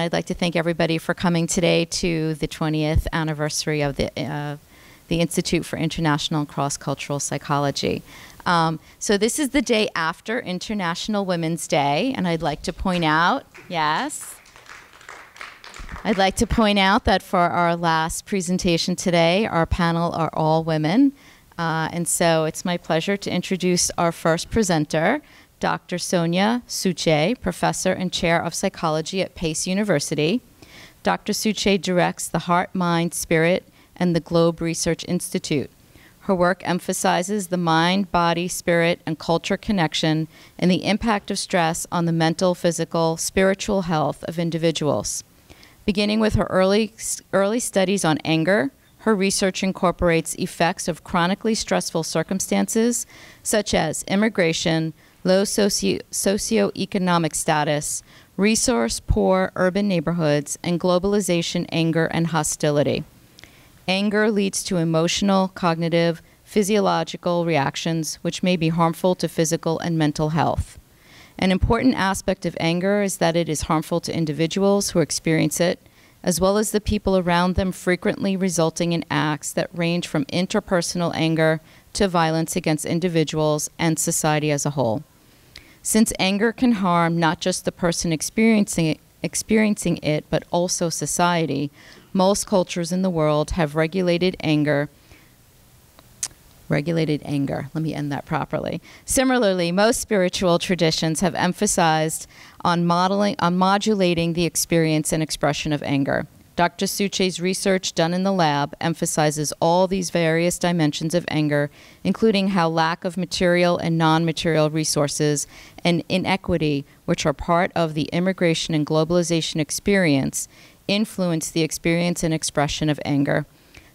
I'd like to thank everybody for coming today to the 20th anniversary of the, uh, the Institute for International and Cross Cultural Psychology. Um, so, this is the day after International Women's Day, and I'd like to point out, yes, I'd like to point out that for our last presentation today, our panel are all women. Uh, and so it's my pleasure to introduce our first presenter, Dr. Sonia Suchday, professor and chair of psychology at Pace University. Dr. Suchday directs the Heart, Mind, Spirit, and the Globe Research Institute. Her work emphasizes the mind, body, spirit, and culture connection and the impact of stress on the mental, physical, spiritual health of individuals. Beginning with her early, early studies on anger, her research incorporates effects of chronically stressful circumstances such as immigration, low socio- socioeconomic status, resource poor urban neighborhoods, and globalization, anger, and hostility. Anger leads to emotional, cognitive, physiological reactions which may be harmful to physical and mental health. An important aspect of anger is that it is harmful to individuals who experience it as well as the people around them, frequently resulting in acts that range from interpersonal anger to violence against individuals and society as a whole. Since anger can harm not just the person experiencing it, experiencing it, but also society, most cultures in the world have regulated anger regulated anger. Let me end that properly. Similarly, most spiritual traditions have emphasized on modeling on modulating the experience and expression of anger. Dr. Suchday's research done in the lab emphasizes all these various dimensions of anger, including how lack of material and non material resources and inequity, which are part of the immigration and globalization experience, influence the experience and expression of anger.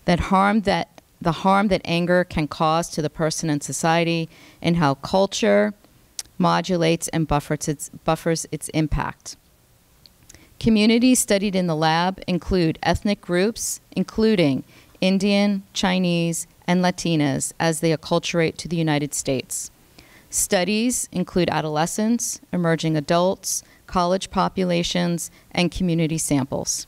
That harm that the harm that anger can cause to the person and society, and how culture modulates and buffers its, buffers its impact. Communities studied in the lab include ethnic groups, including Indian, Chinese, and Latinas as they acculturate to the United States. Studies include adolescents, emerging adults, college populations, and community samples.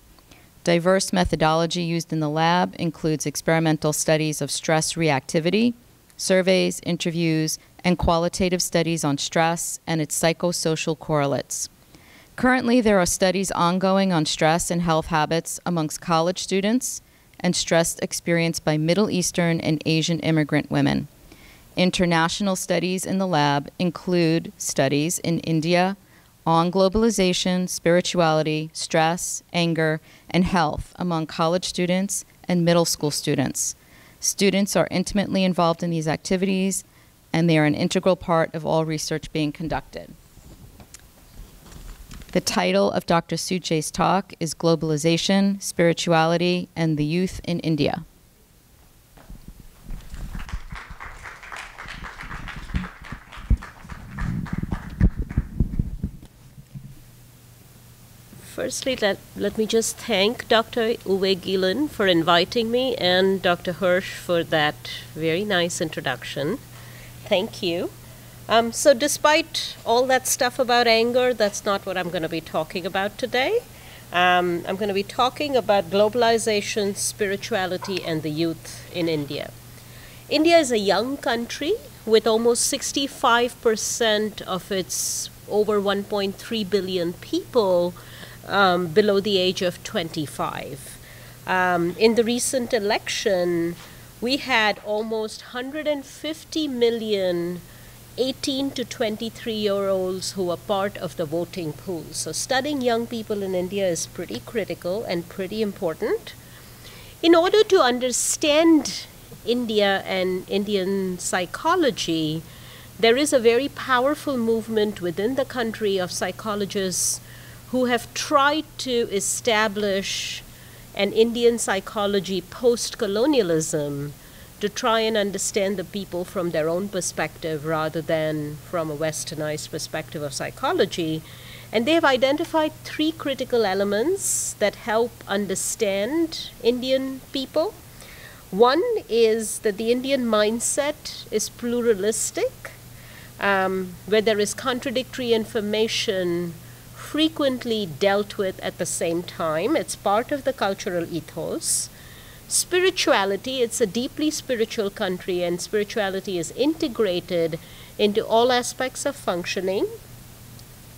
Diverse methodology used in the lab includes experimental studies of stress reactivity, surveys, interviews, and qualitative studies on stress and its psychosocial correlates. Currently, there are studies ongoing on stress and health habits amongst college students and stress experienced by Middle Eastern and Asian immigrant women. International studies in the lab include studies in India, on globalization, spirituality, stress, anger, and health among college students and middle school students. Students are intimately involved in these activities, and they are an integral part of all research being conducted. The title of Dr. Suchday's talk is Globalization, Spirituality, and the Youth in India. Firstly, let, let me just thank Dr. Uwe Gielen for inviting me and Dr. Hirsch for that very nice introduction. Thank you. Um, so, despite all that stuff about anger, that's not what I'm going to be talking about today. Um, I'm going to be talking about globalization, spirituality, and the youth in India. India is a young country with almost 65% of its over 1.3 billion people um, below the age of 25. Um, in the recent election, we had almost 150 million 18 to 23 year olds who are part of the voting pool. So, studying young people in India is pretty critical and pretty important. In order to understand India and Indian psychology, there is a very powerful movement within the country of psychologists who have tried to establish an Indian psychology post colonialism to try and understand the people from their own perspective rather than from a westernized perspective of psychology. And they have identified three critical elements that help understand Indian people. One is that the Indian mindset is pluralistic, um, where there is contradictory information frequently dealt with at the same time. It's part of the cultural ethos. Spirituality, it's a deeply spiritual country, and spirituality is integrated into all aspects of functioning.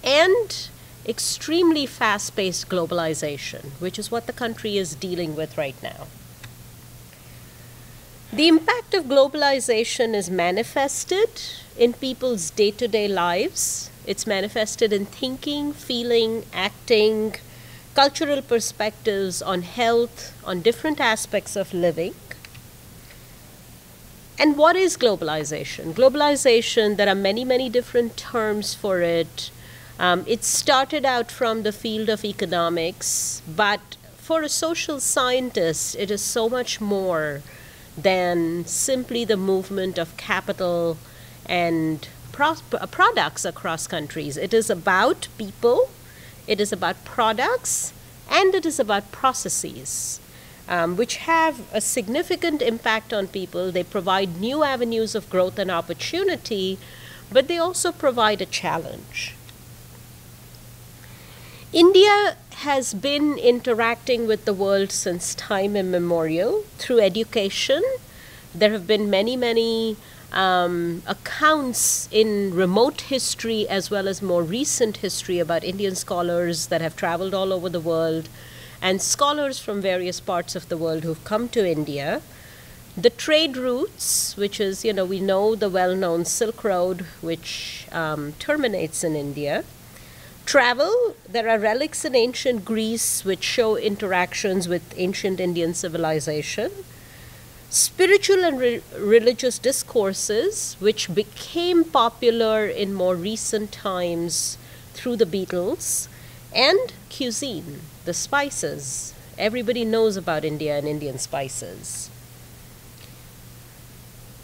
And extremely fast paced globalization, which is what the country is dealing with right now. The impact of globalization is manifested in people's day to day lives. It's manifested in thinking, feeling, acting, cultural perspectives on health, on different aspects of living. And what is globalization? Globalization, there are many, many different terms for it. Um, it started out from the field of economics, but for a social scientist, it is so much more than simply the movement of capital and pro- products across countries. It is about people, it is about products, and it is about processes. Um, which have a significant impact on people. They provide new avenues of growth and opportunity, but they also provide a challenge. India has been interacting with the world since time immemorial through education. There have been many, many um, accounts in remote history as well as more recent history about Indian scholars that have traveled all over the world and scholars from various parts of the world who've come to India. The trade routes, which is, you know, we know the well known Silk Road, which um, terminates in India travel, there are relics in ancient Greece which show interactions with ancient Indian civilization. Spiritual and re- religious discourses, which became popular in more recent times through the Beatles, and cuisine, the spices. Everybody knows about India and Indian spices.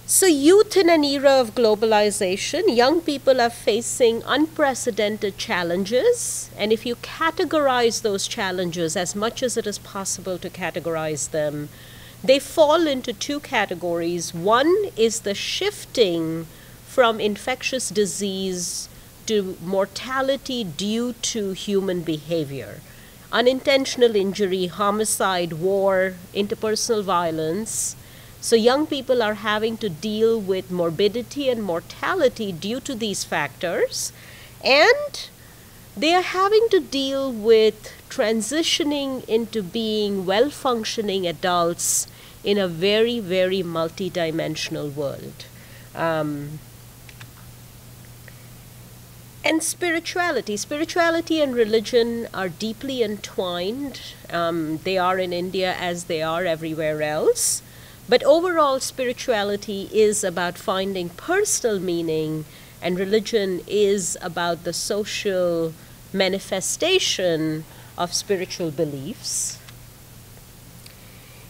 So, youth in an era of globalization, young people are facing unprecedented challenges. And if you categorize those challenges as much as it is possible to categorize them, they fall into two categories. One is the shifting from infectious disease to mortality due to human behavior. Unintentional injury, homicide, war, interpersonal violence so young people are having to deal with morbidity and mortality due to these factors, and they are having to deal with transitioning into being well functioning adults in a very, very multidimensional world. Um, and spirituality. Spirituality and religion are deeply entwined. Um, they are in India as they are everywhere else. But overall, spirituality is about finding personal meaning, and religion is about the social manifestation of spiritual beliefs.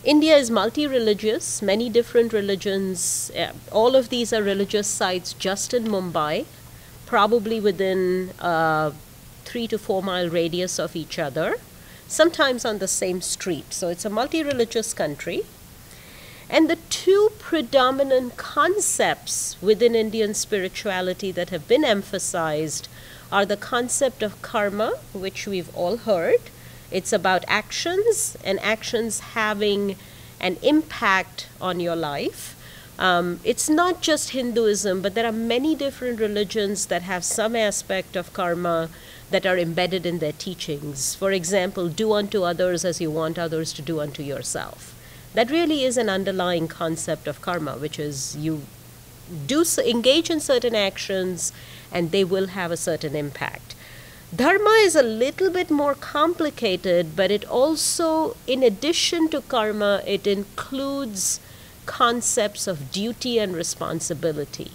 India is multi religious, many different religions. all of these are religious sites just in Mumbai, probably within a three to four mile radius of each other, sometimes on the same street. So it's a multi religious country. And the two predominant concepts within Indian spirituality that have been emphasized are the concept of karma, which we've all heard. It's about actions and actions having an impact on your life. Um, it's not just Hinduism, but there are many different religions that have some aspect of karma that are embedded in their teachings. For example, do unto others as you want others to do unto yourself that really is an underlying concept of karma, which is you do engage in certain actions and they will have a certain impact. Dharma is a little bit more complicated, but it also, in addition to karma, it includes concepts of duty and responsibility.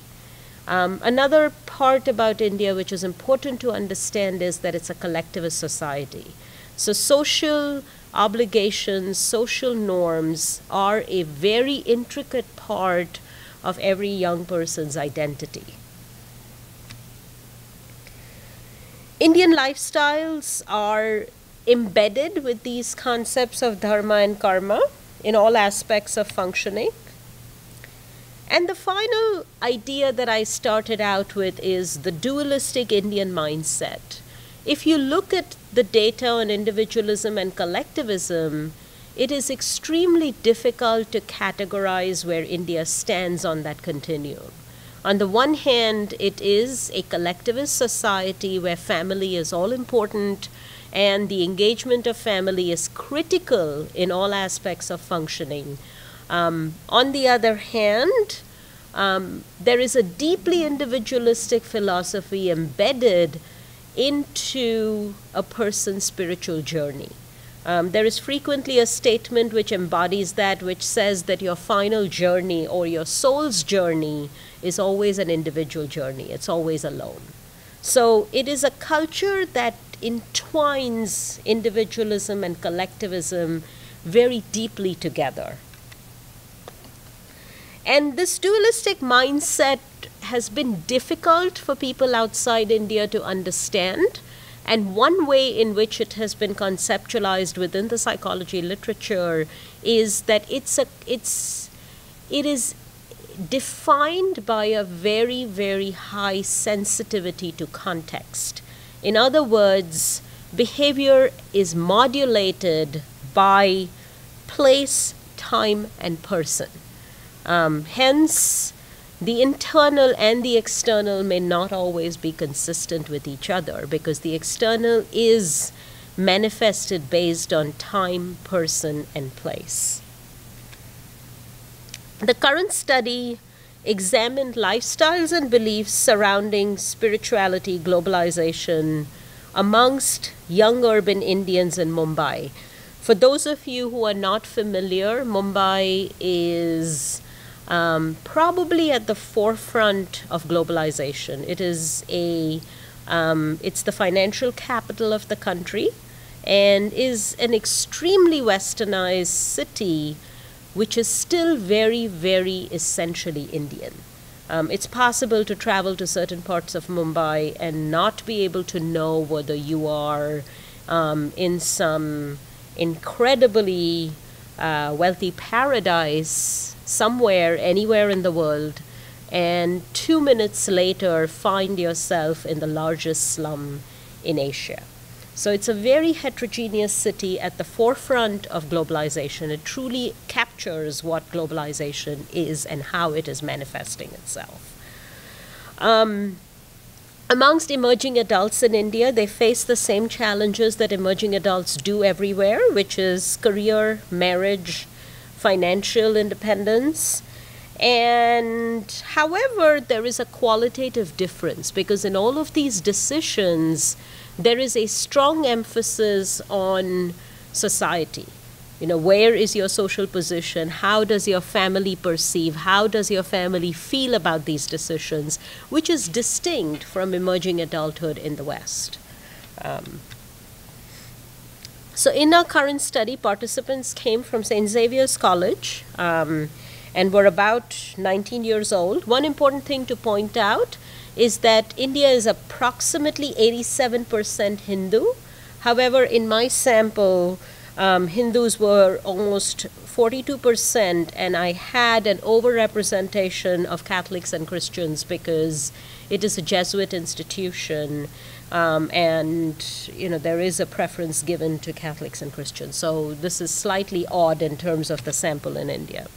Um, another part about India which is important to understand is that it's a collectivist society. So, social obligations, social norms are a very intricate part of every young person's identity. Indian lifestyles are embedded with these concepts of dharma and karma in all aspects of functioning. And the final idea that I started out with is the dualistic Indian mindset. if you look at the data on individualism and collectivism, it is extremely difficult to categorize where India stands on that continuum. On the one hand, it is a collectivist society where family is all important and the engagement of family is critical in all aspects of functioning. Um, on the other hand, um, there is a deeply individualistic philosophy embedded into a person's spiritual journey. Um, there is frequently a statement which embodies that, which says that your final journey or your soul's journey is always an individual journey, it's always alone. So it is a culture that entwines individualism and collectivism very deeply together. And this dualistic mindset has been difficult for people outside India to understand. And one way in which it has been conceptualized within the psychology literature is that it's a it's it is defined by a very very high sensitivity to context. In other words, behavior is modulated by place, time, and person. Um, hence, the internal and the external may not always be consistent with each other because the external is manifested based on time, person, and place. The current study examined lifestyles and beliefs surrounding spirituality, globalization amongst young urban Indians in Mumbai. For those of you who are not familiar, Mumbai is um, probably at the forefront of globalization. It is a um, it's the financial capital of the country and is an extremely westernized city which is still very, very essentially Indian. Um, it's possible to travel to certain parts of Mumbai and not be able to know whether you are um, in some incredibly uh, wealthy paradise somewhere, anywhere in the world, and two minutes later find yourself in the largest slum in Asia. So it's a very heterogeneous city at the forefront of globalization. It truly captures what globalization is and how it is manifesting itself. Um, amongst emerging adults in India, they face the same challenges that emerging adults do everywhere, which is career, marriage, financial independence. And however, there is a qualitative difference because in all of these decisions, there is a strong emphasis on society. You know, where is your social position? How does your family perceive? How does your family feel about these decisions? Which is distinct from emerging adulthood in the West. Um, so, in our current study, participants came from St. Xavier's College um, and were about 19 years old. One important thing to point out is that India is approximately 87% Hindu. However, in my sample, um, Hindus were almost 42%, and I had an overrepresentation of Catholics and Christians because it is a Jesuit institution um, and you know there is a preference given to Catholics and Christians. So this is slightly odd in terms of the sample in India.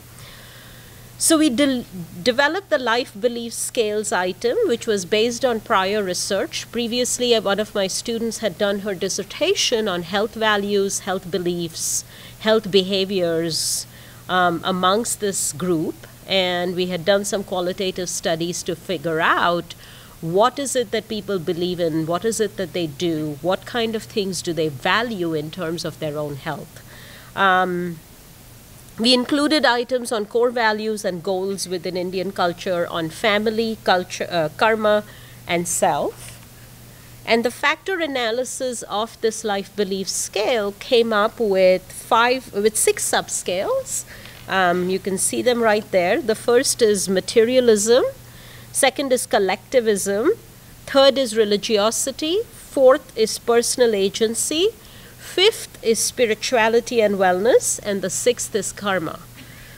So we de- developed the life belief scales item, which was based on prior research. Previously, uh, one of my students had done her dissertation on health values, health beliefs, health behaviors um, amongst this group, and we had done some qualitative studies to figure out what is it that people believe in, what is it that they do, what kind of things do they value in terms of their own health. Um, we included items on core values and goals within Indian culture, on family, culture, uh, karma, and self. And the factor analysis of this life belief scale came up with five, with six subscales. Um, you can see them right there. The first is materialism, Second is collectivism. Third is religiosity. Fourth is personal agency. Fifth is spirituality and wellness. And the sixth is karma.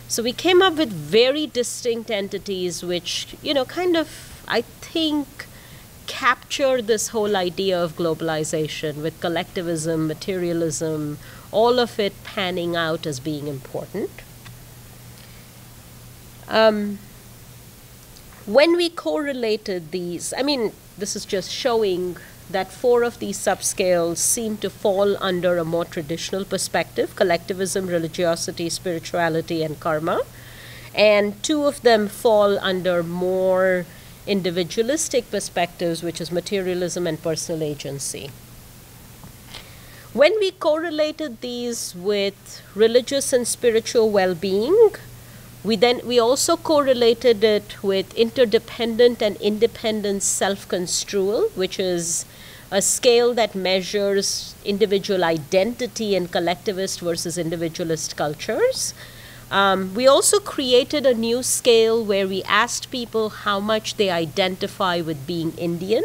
So we came up with very distinct entities, which, you know, kind of, I think, capture this whole idea of globalization with collectivism, materialism, all of it panning out as being important. Um, when we correlated these, I mean, this is just showing that four of these subscales seem to fall under a more traditional perspective collectivism, religiosity, spirituality, and karma. And two of them fall under more individualistic perspectives, which is materialism and personal agency. When we correlated these with religious and spiritual well being, we then we also correlated it with interdependent and independent self-construal, which is a scale that measures individual identity in collectivist versus individualist cultures. Um, we also created a new scale where we asked people how much they identify with being Indian.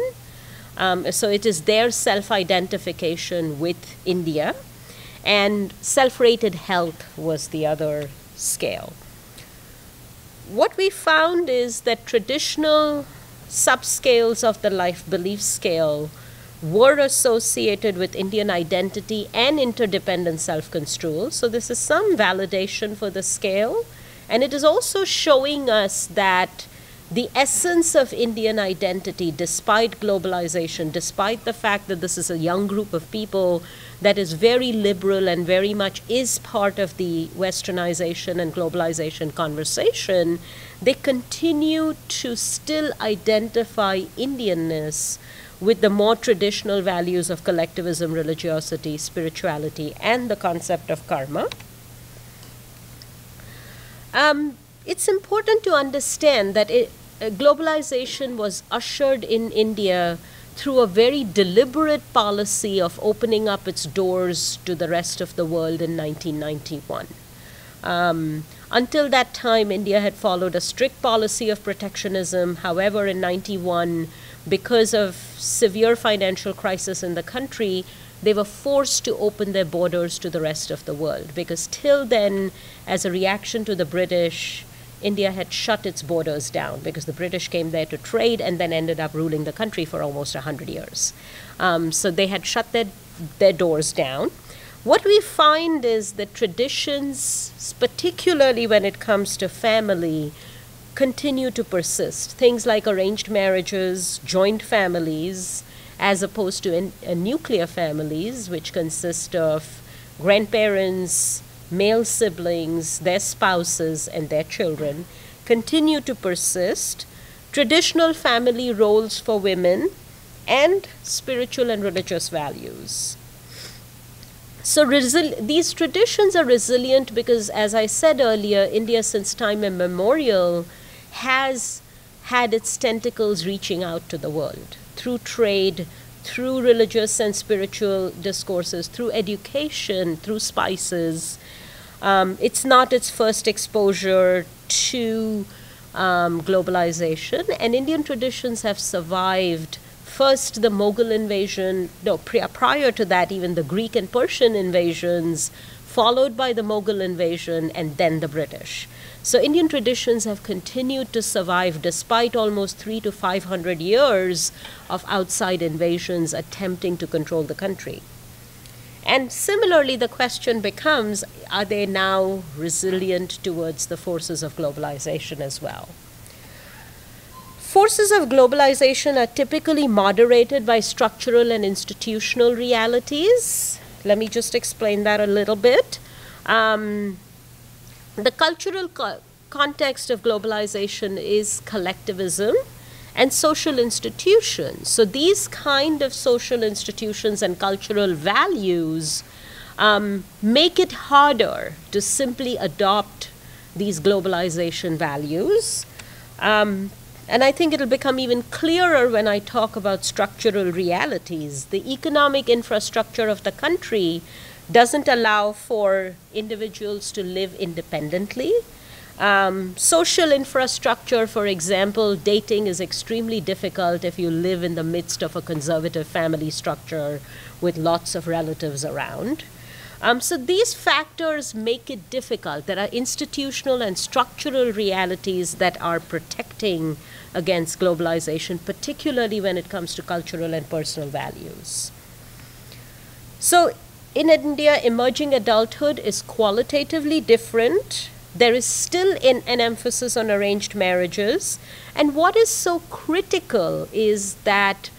Um, so it is their self identification with India. And self rated health was the other scale what we found is that traditional subscales of the life belief scale were associated with Indian identity and interdependent self construal. So, this is some validation for the scale. And it is also showing us that the essence of Indian identity, despite globalization, despite the fact that this is a young group of people that is very liberal and very much is part of the westernization and globalization conversation, they continue to still identify Indianness with the more traditional values of collectivism, religiosity, spirituality, and the concept of karma. Um, it's important to understand that it, uh, globalization was ushered in India through a very deliberate policy of opening up its doors to the rest of the world in 1991. Um, until that time, India had followed a strict policy of protectionism. However, in 91, because of severe financial crisis in the country, they were forced to open their borders to the rest of the world because till then, as a reaction to the British, India had shut its borders down because the British came there to trade and then ended up ruling the country for almost 100 years. Um, so they had shut their, their doors down. What we find is that traditions, particularly when it comes to family, continue to persist. Things like arranged marriages, joint families, as opposed to in, uh, nuclear families, which consist of grandparents, male siblings, their spouses, and their children continue to persist, traditional family roles for women, and spiritual and religious values. So, these traditions are resilient because, as I said earlier, India, since time immemorial, has had its tentacles reaching out to the world through trade, through religious and spiritual discourses, through education, through spices, um, it's not its first exposure to um, globalization, and Indian traditions have survived first the Mughal invasion, no, prior to that, even the Greek and Persian invasions, followed by the Mughal invasion, and then the British. So Indian traditions have continued to survive despite almost three to five hundred years of outside invasions attempting to control the country. And similarly, the question becomes are they now resilient towards the forces of globalization as well? Forces of globalization are typically moderated by structural and institutional realities. Let me just explain that a little bit. Um, the cultural co- context of globalization is collectivism and social institutions. So these kind of social institutions and cultural values um, make it harder to simply adopt these globalization values. Um, and I think it'll become even clearer when I talk about structural realities. The economic infrastructure of the country doesn't allow for individuals to live independently. Um, social infrastructure, for example, dating is extremely difficult if you live in the midst of a conservative family structure with lots of relatives around. Um, so these factors make it difficult. There are institutional and structural realities that are protecting against globalization, particularly when it comes to cultural and personal values. So in India, emerging adulthood is qualitatively different. There is still in, an emphasis on arranged marriages. And what is so critical is that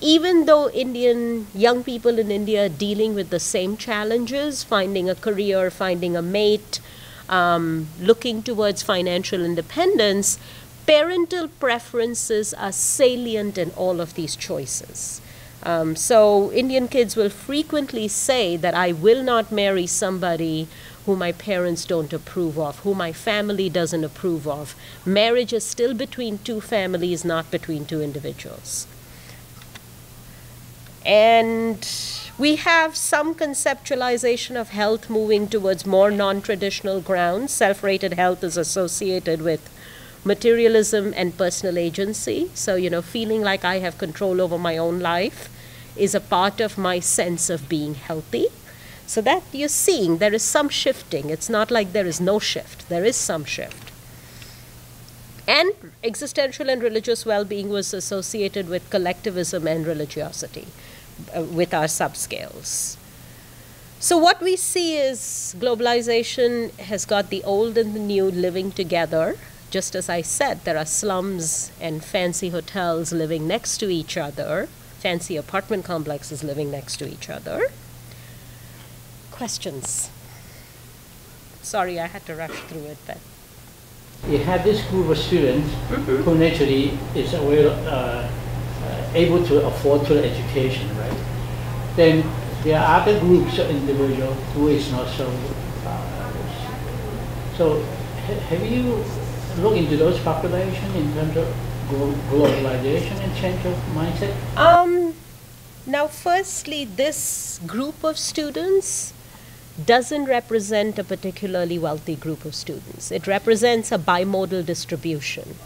even though Indian young people in India are dealing with the same challenges, finding a career, finding a mate, um, looking towards financial independence, parental preferences are salient in all of these choices. Um, so Indian kids will frequently say that I will not marry somebody who my parents don't approve of, who my family doesn't approve of. Marriage is still between two families, not between two individuals. And we have some conceptualization of health moving towards more non traditional grounds. Self rated health is associated with materialism and personal agency. So, you know, feeling like I have control over my own life is a part of my sense of being healthy. So, that you're seeing there is some shifting. It's not like there is no shift, there is some shift. And existential and religious well being was associated with collectivism and religiosity uh, with our subscales. So, what we see is globalization has got the old and the new living together. Just as I said, there are slums and fancy hotels living next to each other, fancy apartment complexes living next to each other. Questions? Sorry, I had to rush through it, but. You have this group of students mm-hmm. who naturally is aware, uh, uh, able to afford to the education, right? Then there are other groups of individuals who is not so. Uh, so ha- have you looked into those population in terms of globalization and change of mindset? Um, now, firstly, this group of students doesn't represent a particularly wealthy group of students. It represents a bimodal distribution.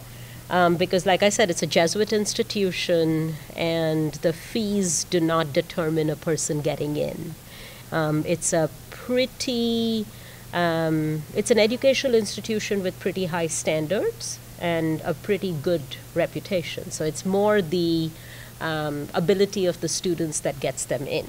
Um, because, like I said, it's a Jesuit institution, and the fees do not determine a person getting in. Um, it's a pretty, um, it's an educational institution with pretty high standards and a pretty good reputation. So it's more the um, ability of the students that gets them in.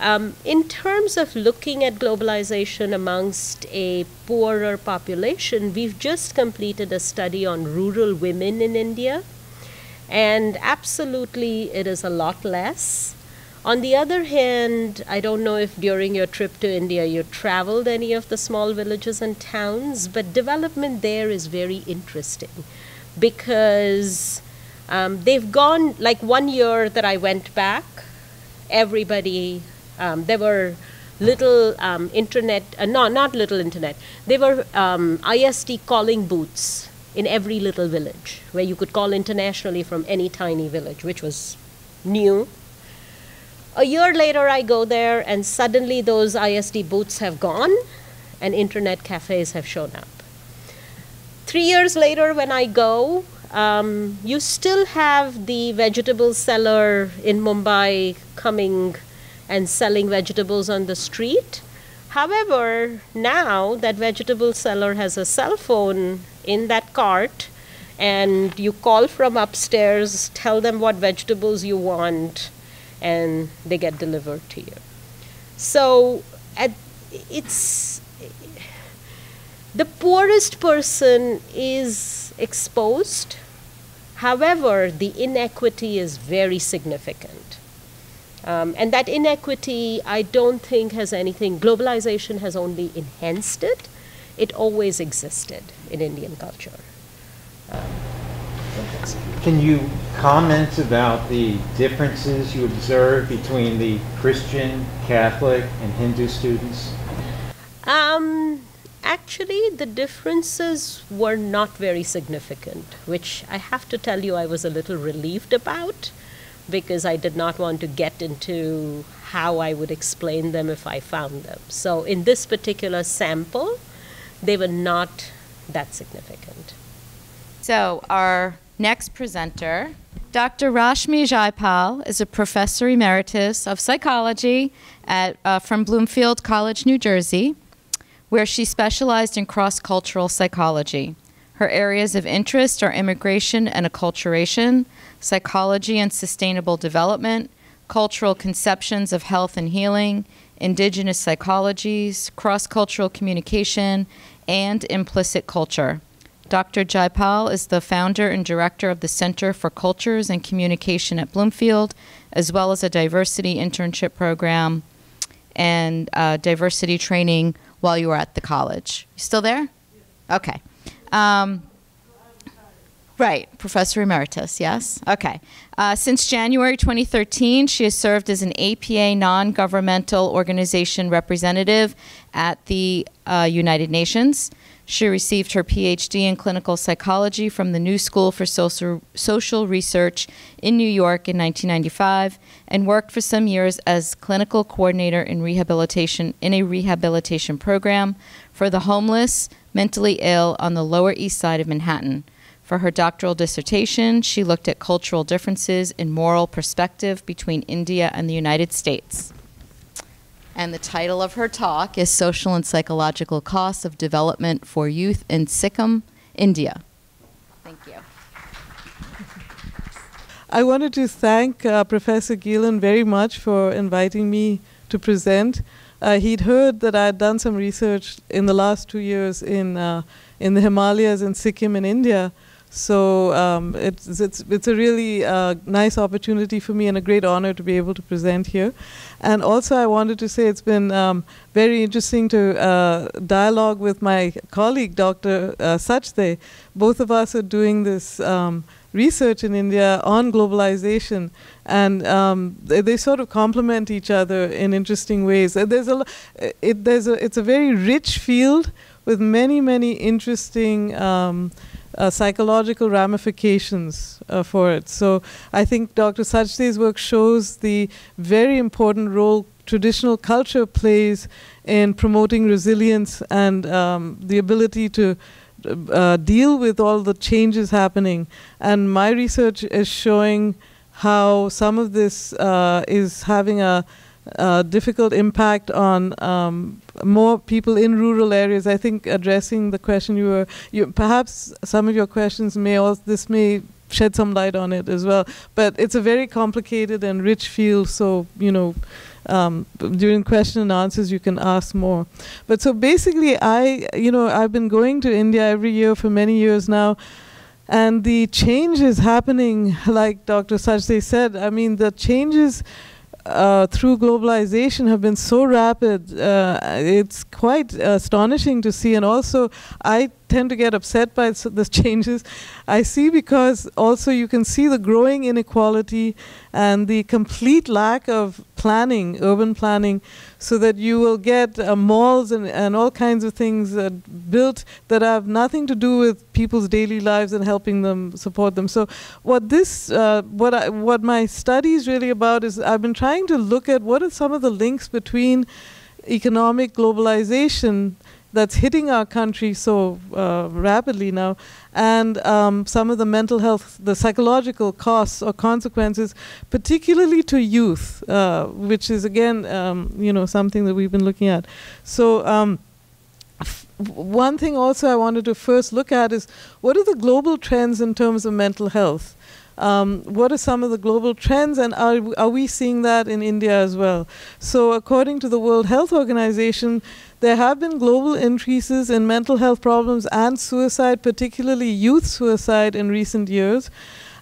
Um, in terms of looking at globalization amongst a poorer population, we've just completed a study on rural women in India, and absolutely it is a lot less. On the other hand, I don't know if during your trip to India you traveled any of the small villages and towns, but development there is very interesting because um, they've gone, like one year that I went back, everybody um, there were little um, internet, uh, no, not little internet. There were um, ISD calling booths in every little village where you could call internationally from any tiny village, which was new. A year later, I go there, and suddenly those ISD booths have gone, and internet cafes have shown up. Three years later, when I go, um, you still have the vegetable seller in Mumbai coming and selling vegetables on the street. However, now that vegetable seller has a cell phone in that cart and you call from upstairs, tell them what vegetables you want, and they get delivered to you. So at, it's the poorest person is exposed. However, the inequity is very significant. Um, and that inequity, I don't think has anything, globalization has only enhanced it. It always existed in Indian culture. Um, Can you comment about the differences you observe between the Christian, Catholic, and Hindu students? Um, actually, the differences were not very significant, which I have to tell you I was a little relieved about because I did not want to get into how I would explain them if I found them. So in this particular sample, they were not that significant. So our next presenter Dr. Rashmi Jaipal is a professor emeritus of psychology at, uh, from Bloomfield College, New Jersey, where she specialized in cross cultural psychology. Her areas of interest are immigration and acculturation, psychology and sustainable development, cultural conceptions of health and healing, indigenous psychologies, cross cultural communication, and implicit culture. Dr. Jaipal is the founder and director of the Center for Cultures and Communication at Bloomfield, as well as a diversity internship program and uh, diversity training while you were at the college. You still there? Okay. Um, Right, Professor Emeritus, yes. Okay. Uh, since January 2013, she has served as an APA non governmental organization representative at the uh, United Nations. She received her PhD in clinical psychology from the New School for Social, Research in New York in 1995 and worked for some years as clinical coordinator in rehabilitation in a rehabilitation program for the homeless, mentally ill on the Lower East Side of Manhattan. For her doctoral dissertation, she looked at cultural differences in moral perspective between India and the United States. And the title of her talk is Social and Psychological Costs of Development for Youth in Sikkim, India. Thank you. I wanted to thank uh, Professor Gielen very much for inviting me to present. Uh, he'd heard that I had done some research in the last two years in, uh, in the Himalayas in Sikkim in India. So um, it's, it's, it's a really uh, nice opportunity for me and a great honor to be able to present here. And also, I wanted to say it's been um, very interesting to uh, dialogue with my colleague, Dr. Uh, Suchday. Both of us are doing this um, research in India on globalization, and um, they, they, sort of complement each other in interesting ways. There's a, it, there's a, it's a very rich field with many, many interesting um, uh, psychological ramifications uh, for it. So I think Dr. Suchday's work shows the very important role traditional culture plays in promoting resilience and um, the ability to uh, deal with all the changes happening. And my research is showing how some of this uh, is having a uh, difficult impact on um, more people in rural areas. I think addressing the question you were, you, perhaps some of your questions may also, this may shed some light on it as well. But it's a very complicated and rich field, so, you know, um, during question and answers you can ask more. But so basically, I, you know, I've been going to India every year for many years now. And the change is happening, like Dr. Suchday said. I mean, the changes uh, through globalization have been so rapid. Uh, it's quite astonishing to see. And also, I tend to get upset by the changes I see because also you can see the growing inequality and the complete lack of planning, urban planning, so that you will get uh, malls and, and all kinds of things uh, built that have nothing to do with people's daily lives and helping them support them. So what this, uh, what I, what my study is really about is I've been trying to look at what are some of the links between economic globalization that's hitting our country so uh, rapidly now, and um, some of the mental health, the psychological costs or consequences, particularly to youth, uh, which is again, um, you know, something that we've been looking at. So. Um, one thing also I wanted to first look at is what are the global trends in terms of mental health? Um, what are some of the global trends, and are, are we seeing that in India as well? So, according to the World Health Organization, there have been global increases in mental health problems and suicide, particularly youth suicide, in recent years.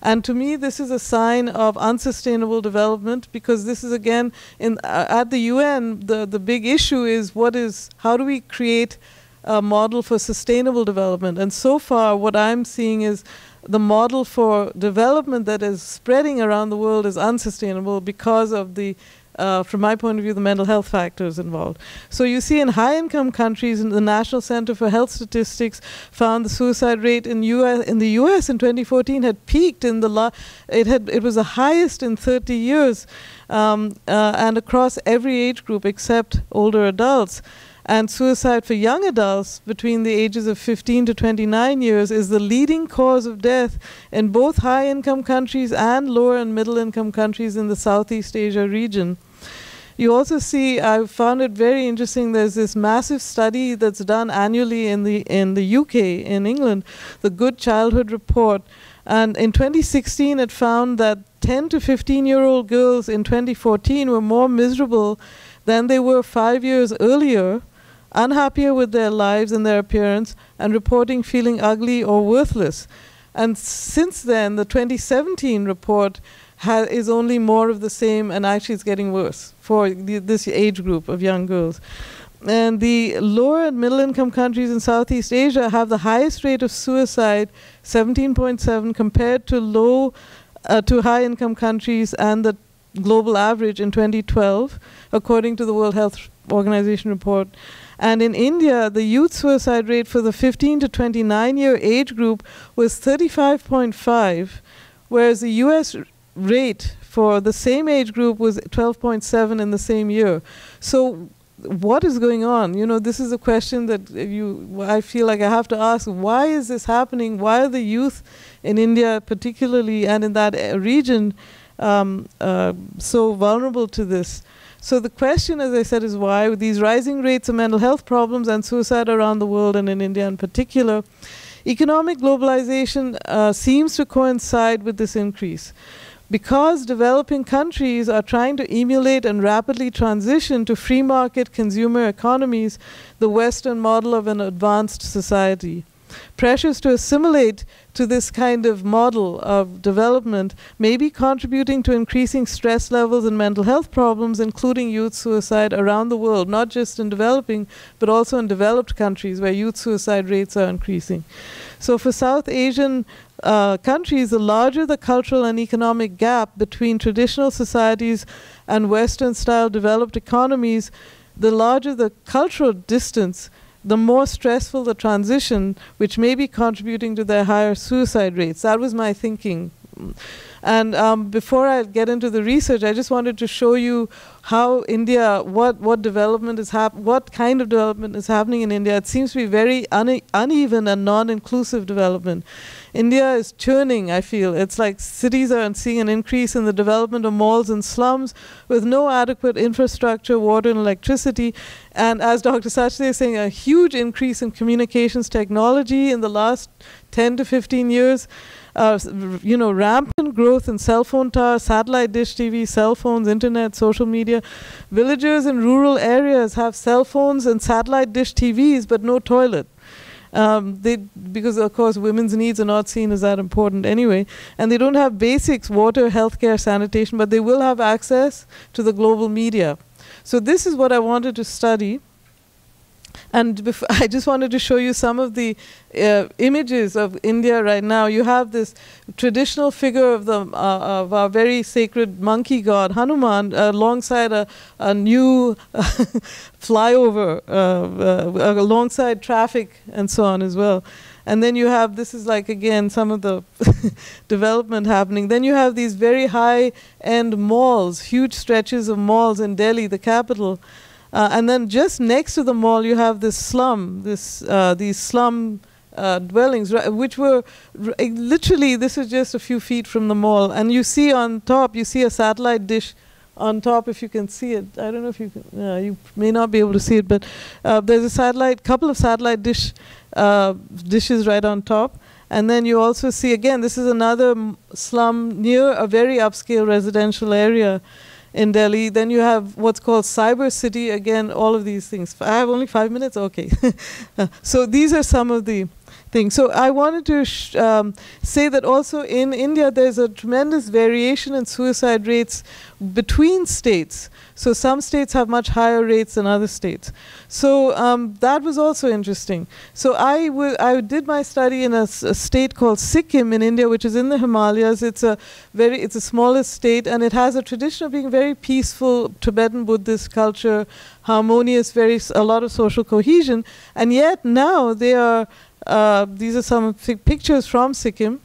And to me, this is a sign of unsustainable development because this is again in uh, at the UN. The the big issue is what is how do we create a model for sustainable development? And so far, what I'm seeing is the model for development that is spreading around the world is unsustainable because of the uh, from my point of view, the mental health factors involved. So you see in high income countries, the National Center for Health Statistics found the suicide rate in, US, in the US in 2014 had peaked in the, la- it, had, it was the highest in 30 years um, uh, and across every age group except older adults. And suicide for young adults between the ages of 15 to 29 years is the leading cause of death in both high income countries and lower and middle income countries in the Southeast Asia region. You also see, I found it very interesting. There's this massive study that's done annually in the in the UK, in England, the Good Childhood Report, and in 2016 it found that 10 to 15 year old girls in 2014 were more miserable than they were five years earlier, unhappier with their lives and their appearance, and reporting feeling ugly or worthless. And since then, the 2017 report is only more of the same, and actually it's getting worse for the, this age group of young girls. And the lower and middle income countries in Southeast Asia have the highest rate of suicide, 17.7, compared to low uh, to high income countries and the global average in 2012, according to the World Health Organization report. And in India, the youth suicide rate for the 15 to 29 year age group was 35.5, whereas the US rate for the same age group was 12.7 in the same year. So what is going on? You know, this is a question that you I feel like I have to ask. Why is this happening? Why are the youth in India, particularly and in that region, um, uh, so vulnerable to this? So the question, as I said, is why with these rising rates of mental health problems and suicide around the world and in India in particular, economic globalization uh, seems to coincide with this increase because developing countries are trying to emulate and rapidly transition to free market consumer economies, the Western model of an advanced society. Pressures to assimilate to this kind of model of development may be contributing to increasing stress levels and mental health problems, including youth suicide around the world, not just in developing, but also in developed countries where youth suicide rates are increasing. So, for South Asian uh, countries, the larger the cultural and economic gap between traditional societies and Western style developed economies, the larger the cultural distance, the more stressful the transition, which may be contributing to their higher suicide rates. That was my thinking. And um, before I get into the research, I just wanted to show you how India, what, what development is hap- what kind of development is happening in India. It seems to be very une- uneven and non-inclusive development. India is churning, I feel. It's like cities are seeing an increase in the development of malls and slums with no adequate infrastructure, water, and electricity. And as Dr. Suchday is saying, a huge increase in communications technology in the last 10 to 15 years. Uh, you know, rampant growth in cell phone towers, satellite dish TV, cell phones, internet, social media. Villagers in rural areas have cell phones and satellite dish TVs, but no toilet. Um, they because of course women's needs are not seen as that important anyway, and they don't have basics, water, healthcare, sanitation, but they will have access to the global media. So this is what I wanted to study. And I just wanted to show you some of the uh, images of India right now. You have this traditional figure of the uh, of our very sacred monkey god Hanuman uh, alongside a, a new flyover, uh, uh, alongside traffic and so on as well. And then you have this is like again some of the development happening. Then you have these very high end malls, huge stretches of malls in Delhi, the capital. Uh, and then just next to the mall, you have this slum, this uh, these slum uh, dwellings, which were literally this is just a few feet from the mall, and you see on top, you see a satellite dish on top if you can see it. I don't know if you can, uh, you may not be able to see it, but uh, there's a satellite, couple of satellite dish uh, dishes right on top. And then you also see again, this is another slum near a very upscale residential area in Delhi. Then you have what's called Cyber City. Again, all of these things. I have only five minutes. Okay, so these are some of the things. So I wanted to um, say that also in India there's a tremendous variation in suicide rates between states. So some states have much higher rates than other states. So um, that was also interesting. So I, did my study in a, a state called Sikkim in India, which is in the Himalayas. It's a very it's the smallest state, and it has a tradition of being very peaceful Tibetan Buddhist culture, harmonious, very a lot of social cohesion. And yet now they are. Uh, these are some pictures from Sikkim.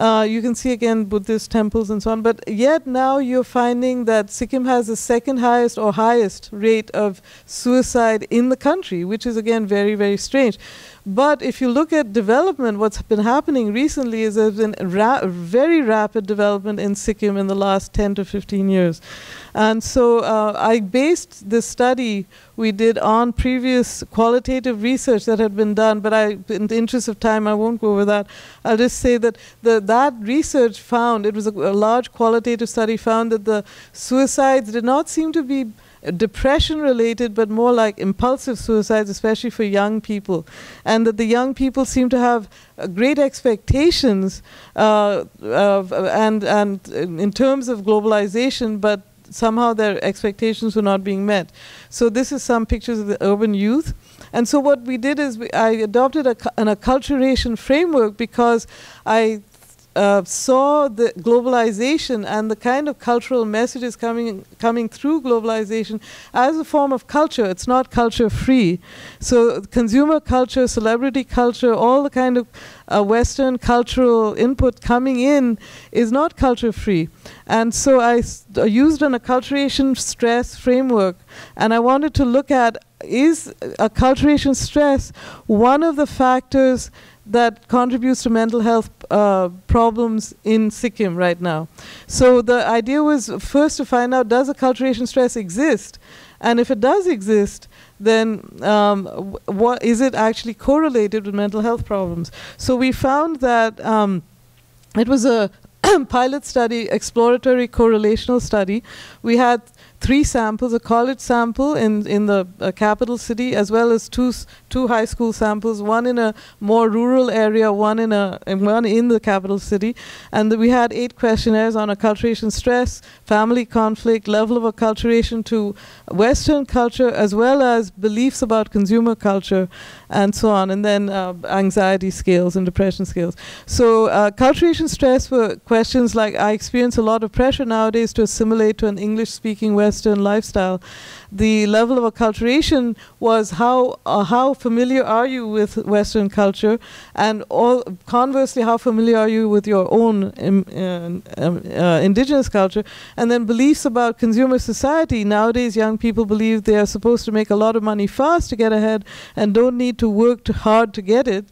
Uh, you can see again Buddhist temples and so on. But yet now you're finding that Sikkim has the second highest or highest rate of suicide in the country, which is again very, very strange. But if you look at development, what's been happening recently is there's been ra- very rapid development in Sikkim in the last 10 to 15 years. And so uh, I based this study we did on previous qualitative research that had been done, but I, in the interest of time, I won't go over that. I'll just say that the, that research found, it was a, a large qualitative study, found that the suicides did not seem to be depression related, but more like impulsive suicides, especially for young people. And that the young people seem to have uh, great expectations uh, and, and in terms of globalization, but somehow their expectations were not being met. So this is some pictures of the urban youth. And so what we did is we, I adopted a, an acculturation framework because I uh, saw the globalization and the kind of cultural messages coming coming through globalization as a form of culture. It's not culture free. So consumer culture, celebrity culture, all the kind of uh, Western cultural input coming in is not culture free. And so I uh, used an acculturation stress framework, and I wanted to look at is acculturation stress one of the factors that contributes to mental health uh, problems in Sikkim right now. So the idea was first to find out does acculturation stress exist? And if it does exist, then um, what is it actually correlated with mental health problems? So we found that um, it was a pilot study, exploratory correlational study. We had three samples, a college sample in, in the uh, capital city, as well as two, two high school samples, one in a more rural area, one in, a, one in the capital city. And we had eight questionnaires on acculturation stress, family conflict, level of acculturation to Western culture, as well as beliefs about consumer culture, and so on, and then uh, anxiety scales and depression scales. So uh, acculturation stress were questions like, I experience a lot of pressure nowadays to assimilate to an English-speaking Western Western lifestyle. The level of acculturation was how uh, how familiar are you with Western culture, and all conversely, how familiar are you with your own um, uh, uh, indigenous culture, and then beliefs about consumer society. Nowadays, young people believe they are supposed to make a lot of money fast to get ahead, and don't need to work too hard to get it.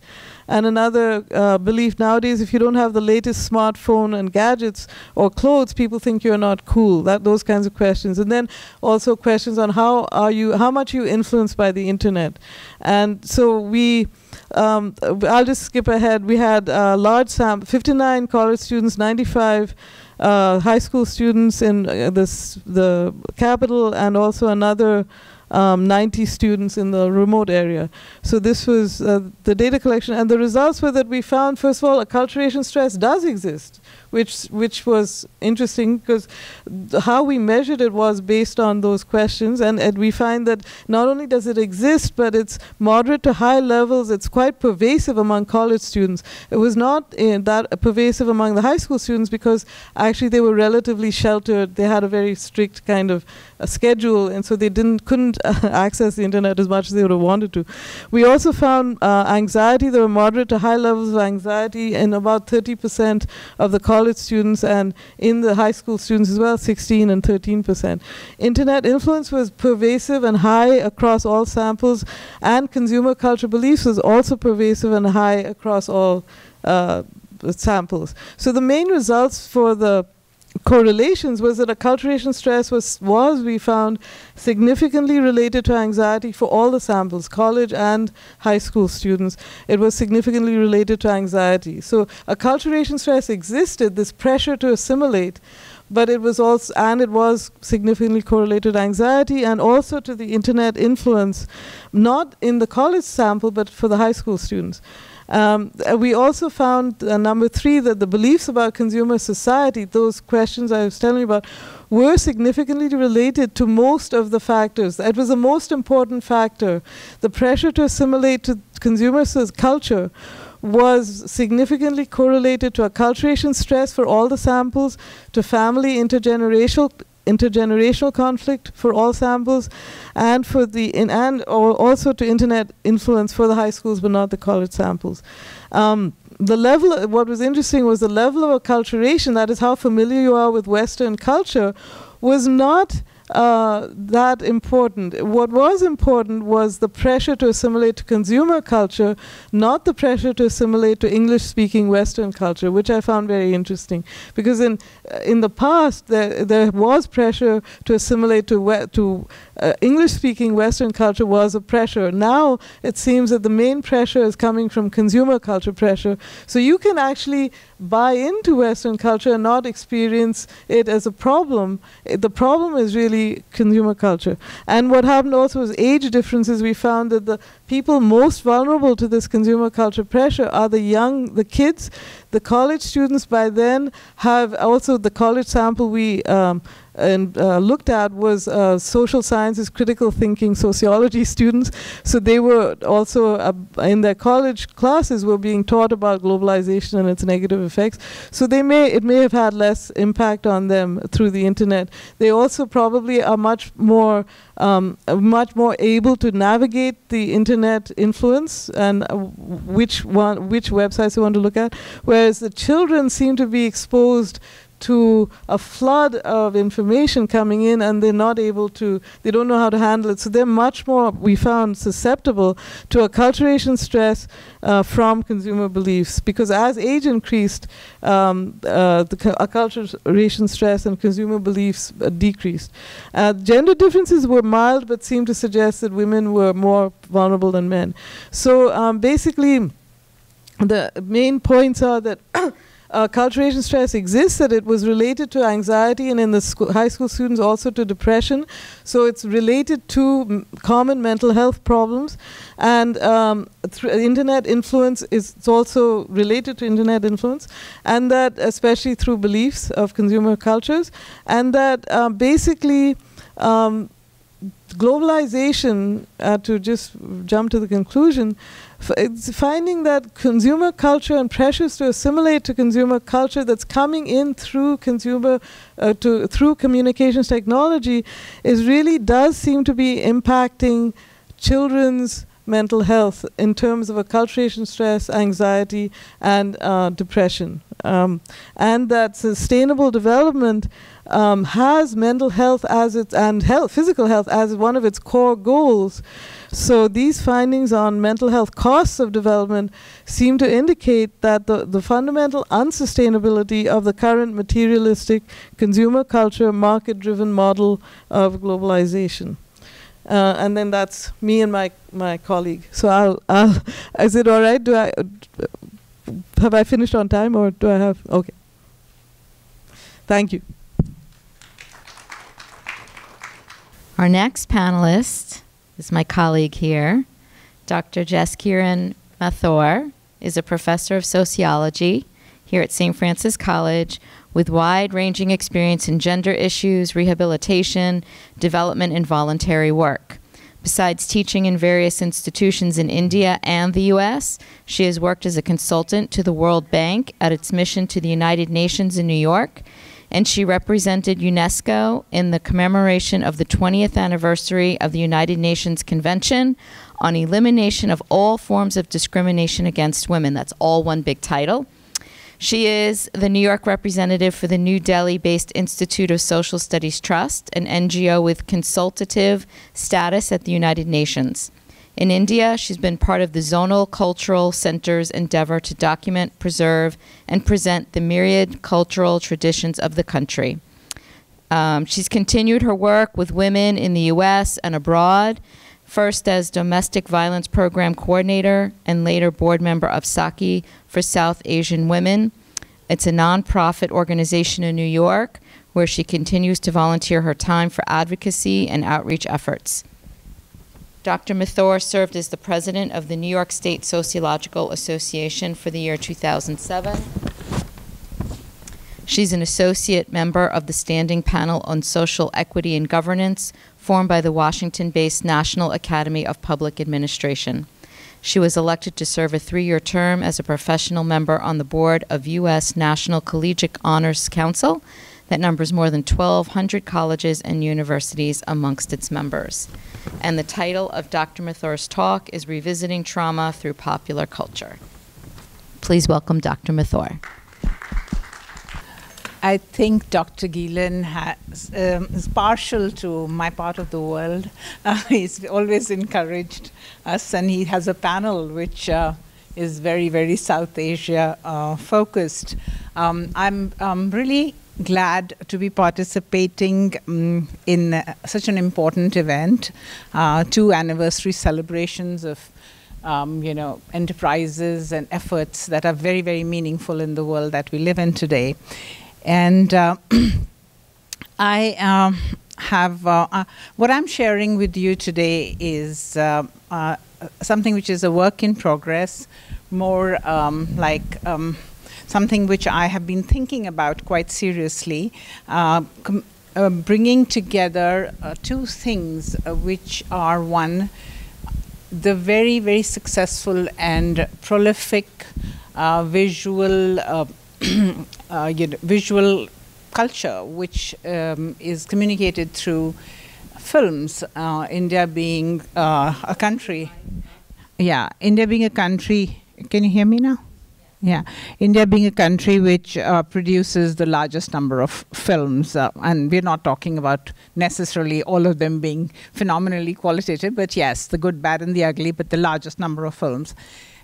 And another uh, belief nowadays, if you don't have the latest smartphone and gadgets or clothes, people think you're not cool. That those kinds of questions, and then also questions on how are you, how much you influenced by the internet, and so we. Um, I'll just skip ahead. We had a large sample, 59 college students, 95 uh, high school students in uh, this the capital, and also another um, 90 students in the remote area. So this was uh, the data collection, and the results were that we found, first of all, acculturation stress does exist which which was interesting because how we measured it was based on those questions, and, and we find that not only does it exist, but it's moderate to high levels. It's quite pervasive among college students. It was not uh, that pervasive among the high school students because actually they were relatively sheltered. They had a very strict kind of a schedule, and so they didn't couldn't uh, access the internet as much as they would have wanted to. We also found uh, anxiety. There were moderate to high levels of anxiety in about 30% of the college college students and in the high school students as well, 16 and 13 percent. Internet influence was pervasive and high across all samples, and consumer culture beliefs was also pervasive and high across all uh, samples. So the main results for the correlations was that acculturation stress was, was, we found, significantly related to anxiety for all the samples, college and high school students. It was significantly related to anxiety. So acculturation stress existed, this pressure to assimilate, but it was also, and it was significantly correlated to anxiety and also to the internet influence, not in the college sample, but for the high school students. Um, we also found uh, number three that the beliefs about consumer society, those questions I was telling you about, were significantly related to most of the factors. That was the most important factor. The pressure to assimilate to consumer culture was significantly correlated to acculturation stress for all the samples, to family intergenerational intergenerational conflict for all samples, and for the in, and also to internet influence for the high schools, but not the college samples. Um, the level, what was interesting was the level of acculturation, that is how familiar you are with Western culture, was not uh, that important. What was important was the pressure to assimilate to consumer culture, not the pressure to assimilate to English speaking Western culture, which I found very interesting. Because in, uh, in the past, there, there was pressure to assimilate to, to uh, English speaking Western culture was a pressure. Now it seems that the main pressure is coming from consumer culture pressure. So you can actually buy into Western culture and not experience it as a problem. Eh, The problem is really consumer culture. And what happened also was age differences. We found that the people most vulnerable to this consumer culture pressure are the young, the kids, the college students. By then, have also the college sample we. Um, and uh, looked at was uh, social sciences, critical thinking, sociology students. So they were also uh, in their college classes were being taught about globalization and its negative effects. So they may it may have had less impact on them through the internet. They also probably are much more um, much more able to navigate the internet influence and uh, which one which websites they want to look at. Whereas the children seem to be exposed to a flood of information coming in and they're not able to they don't know how to handle it. So they're much more we found susceptible to acculturation stress uh, from consumer beliefs. Because as age increased um, uh, the acculturation stress and consumer beliefs uh, decreased. Uh, gender differences were mild but seemed to suggest that women were more vulnerable than men. So um, basically the main points are that uh, culturation stress exists, that it was related to anxiety, and in the high school students also to depression. So it's related to common mental health problems, and um, thr- internet influence is also related to internet influence, and that especially through beliefs of consumer cultures, and that uh, basically. Um, globalization, uh, to just jump to the conclusion, f- finding that consumer culture and pressures to assimilate to consumer culture that's coming in through consumer uh, to through communications technology is really does seem to be impacting children's mental health in terms of acculturation stress anxiety and uh, depression um, and that sustainable development um, has mental health as its and health, physical health as one of its core goals. So these findings on mental health costs of development seem to indicate that the, the fundamental unsustainability of the current materialistic consumer culture market driven model of globalization. Uh, and then that's me and my, my colleague. So I'll, I'll is it all right? Do I have I finished on time or do I have okay. Thank you. Our next panelist is my colleague here. Dr. Jaskiran Mathur is a professor of sociology here at St. Francis College with wide ranging experience in gender issues, rehabilitation, development, and voluntary work. Besides teaching in various institutions in India and the U.S., she has worked as a consultant to the World Bank at its mission to the United Nations in New York and she represented UNESCO in the commemoration of the 20th anniversary of the United Nations Convention on Elimination of All Forms of Discrimination Against Women. That's all one big title. She is the New York representative for the New Delhi based Institute of Social Studies Trust, an NGO with consultative status at the United Nations. In India, she's been part of the Zonal Cultural Center's endeavor to document, preserve, and present the myriad cultural traditions of the country. Um, she's continued her work with women in the U.S. and abroad, first as Domestic Violence Program Coordinator and later board member of Sakhi for South Asian Women. It's a nonprofit organization in New York where she continues to volunteer her time for advocacy and outreach efforts. Dr. Mathur served as the president of the New York State Sociological Association for the year 2007. She's an associate member of the Standing Panel on Social Equity and Governance, formed by the Washington based National Academy of Public Administration. She was elected to serve a three year term as a professional member on the board of U.S. National Collegiate Honors Council that numbers more than 1,200 colleges and universities amongst its members. And the title of Dr. Mathur's talk is Revisiting Trauma Through Popular Culture. Please welcome Dr. Mathur. I think Dr. Gielen has, um, is partial to my part of the world. Uh, he's always encouraged us, and he has a panel which uh, is very, very South Asia uh, focused. Um, I'm um, really glad to be participating um, in uh, such an important event, uh, two anniversary celebrations of. Um, you know, enterprises and efforts that are very, very meaningful in the world that we live in today. And uh, I um, have uh, uh, what I'm sharing with you today is uh, something which is a work in progress, more um, like um, something which I have been thinking about quite seriously. Uh, com- bringing together two things which are one, the very, very successful and prolific visual uh, you know, visual culture, which um, is communicated through films. Uh, India being uh, a country, yeah, India being a country. Can you hear me now? Yeah, India being a country which uh, produces the largest number of films, uh, and we're not talking about necessarily all of them being phenomenally qualitative, but yes, the good, bad, and the ugly, but the largest number of films.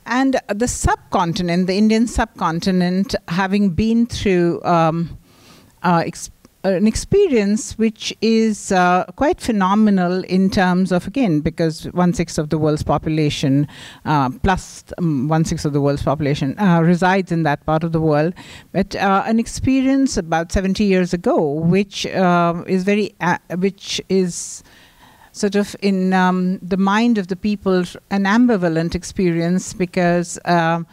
And the subcontinent, the Indian subcontinent, having been through um, uh, an experience which is uh, quite phenomenal in terms of, again, because one sixth of the world's population, uh, plus um, one sixth of the world's population, uh, resides in that part of the world. But uh, an experience about 70 years ago, which uh, is very, which is sort of in um, the mind of the people an ambivalent experience because um,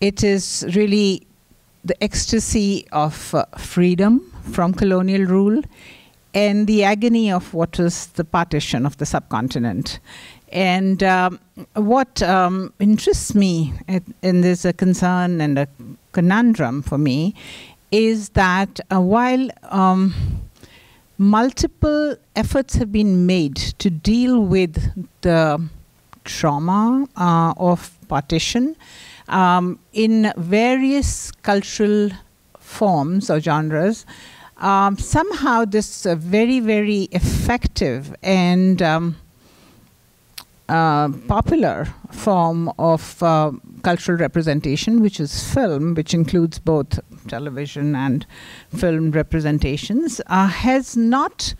it is really the ecstasy of uh, freedom from colonial rule and the agony of what was the partition of the subcontinent. And um, what um, interests me, and there's a concern and a conundrum for me, is that uh, while um, multiple efforts have been made to deal with the trauma uh, of partition um, in various cultural forms or genres. Um, somehow, this uh, very, very effective and um, uh, popular form of uh, cultural representation, which is film, which includes both television and film representations, uh, has not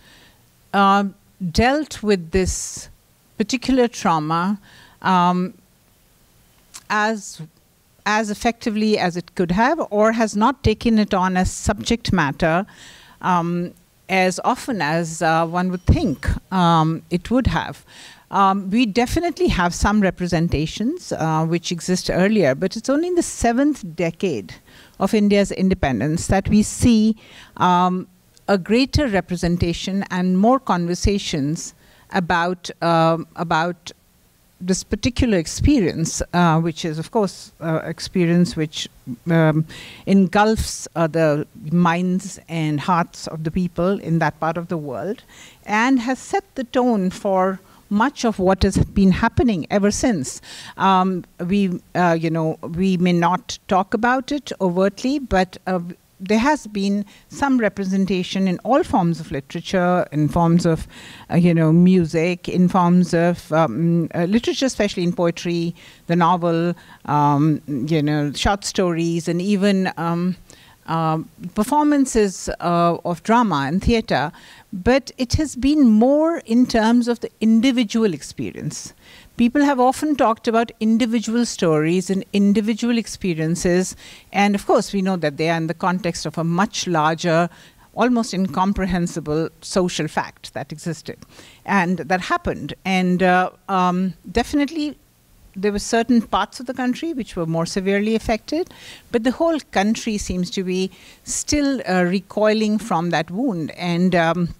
uh, dealt with this particular trauma um, as as effectively as it could have, or has not taken it on as subject matter um, as often as uh, one would think um, it would have. Um, we definitely have some representations uh, which exist earlier, but it's only in the seventh decade of India's independence that we see um, a greater representation and more conversations about um, about this particular experience, uh, which is, of course, uh, experience which um, engulfs uh, the minds and hearts of the people in that part of the world, and has set the tone for much of what has been happening ever since. Um, we, uh, you know, we may not talk about it overtly, but uh, there has been some representation in all forms of literature, in forms of, uh, you know, music, in forms of um, uh, literature, especially in poetry, the novel, um, you know, short stories, and even um, uh, performances uh, of drama and theatre but it has been more in terms of the individual experience. People have often talked about individual stories and individual experiences, and of course, we know that they are in the context of a much larger, almost incomprehensible social fact that existed and that happened. And uh, um, definitely, there were certain parts of the country which were more severely affected, but the whole country seems to be still uh, recoiling from that wound. And um,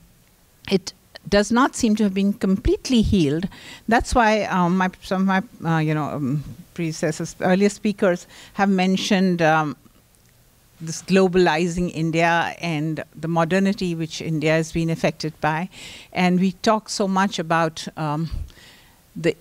it does not seem to have been completely healed. That's why um, my, some of my, uh, you know, um, predecessors, earlier speakers have mentioned um, this globalizing India and the modernity which India has been affected by. And we talk so much about um, the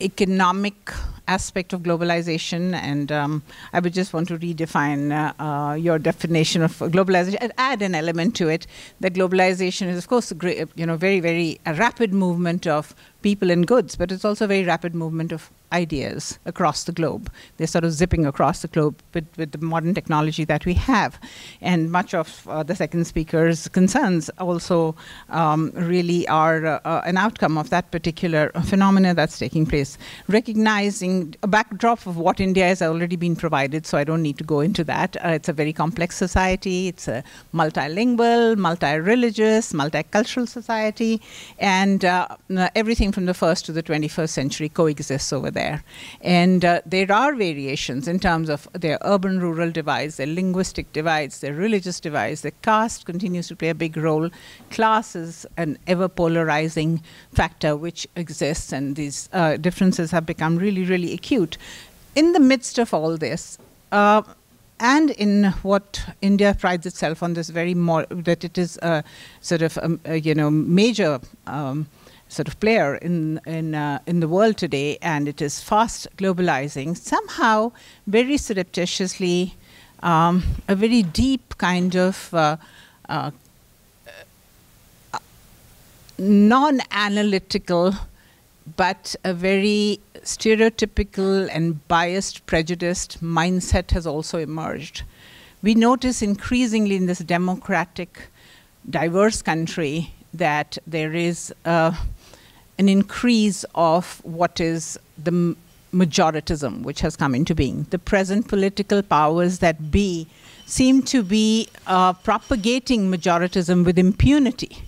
economic aspect of globalization, and um, I would just want to redefine uh, uh, your definition of globalization and add an element to it. That globalization is, of course, a great, you know, very, very a rapid movement of people and goods, but it's also a very rapid movement of ideas across the globe. They're sort of zipping across the globe with, with the modern technology that we have. And much of uh, the second speaker's concerns also um, really are uh, uh, an outcome of that particular phenomena that's taking place. Recognizing a backdrop of what India has already been provided, so I don't need to go into that. Uh, it's a very complex society, it's a multilingual, multi religious, multicultural society, and uh, everything from the first to the 21st century coexists over there. And uh, there are variations in terms of their urban rural divides, their linguistic divides, their religious divides, their caste continues to play a big role. Class is an ever polarizing factor which exists, and these uh, differences have become really, really acute. In the midst of all this, uh, and in what India prides itself on this very that it is a sort of um, a, you know major um, sort of player in in uh, in the world today, and it is fast globalizing. Somehow, very surreptitiously, um, a very deep kind of uh, uh, non-analytical, but a very stereotypical and biased, prejudiced mindset has also emerged. We notice increasingly in this democratic, diverse country that there is a an increase of what is the majoritism which has come into being. The present political powers that be seem to be uh, propagating majoritism with impunity.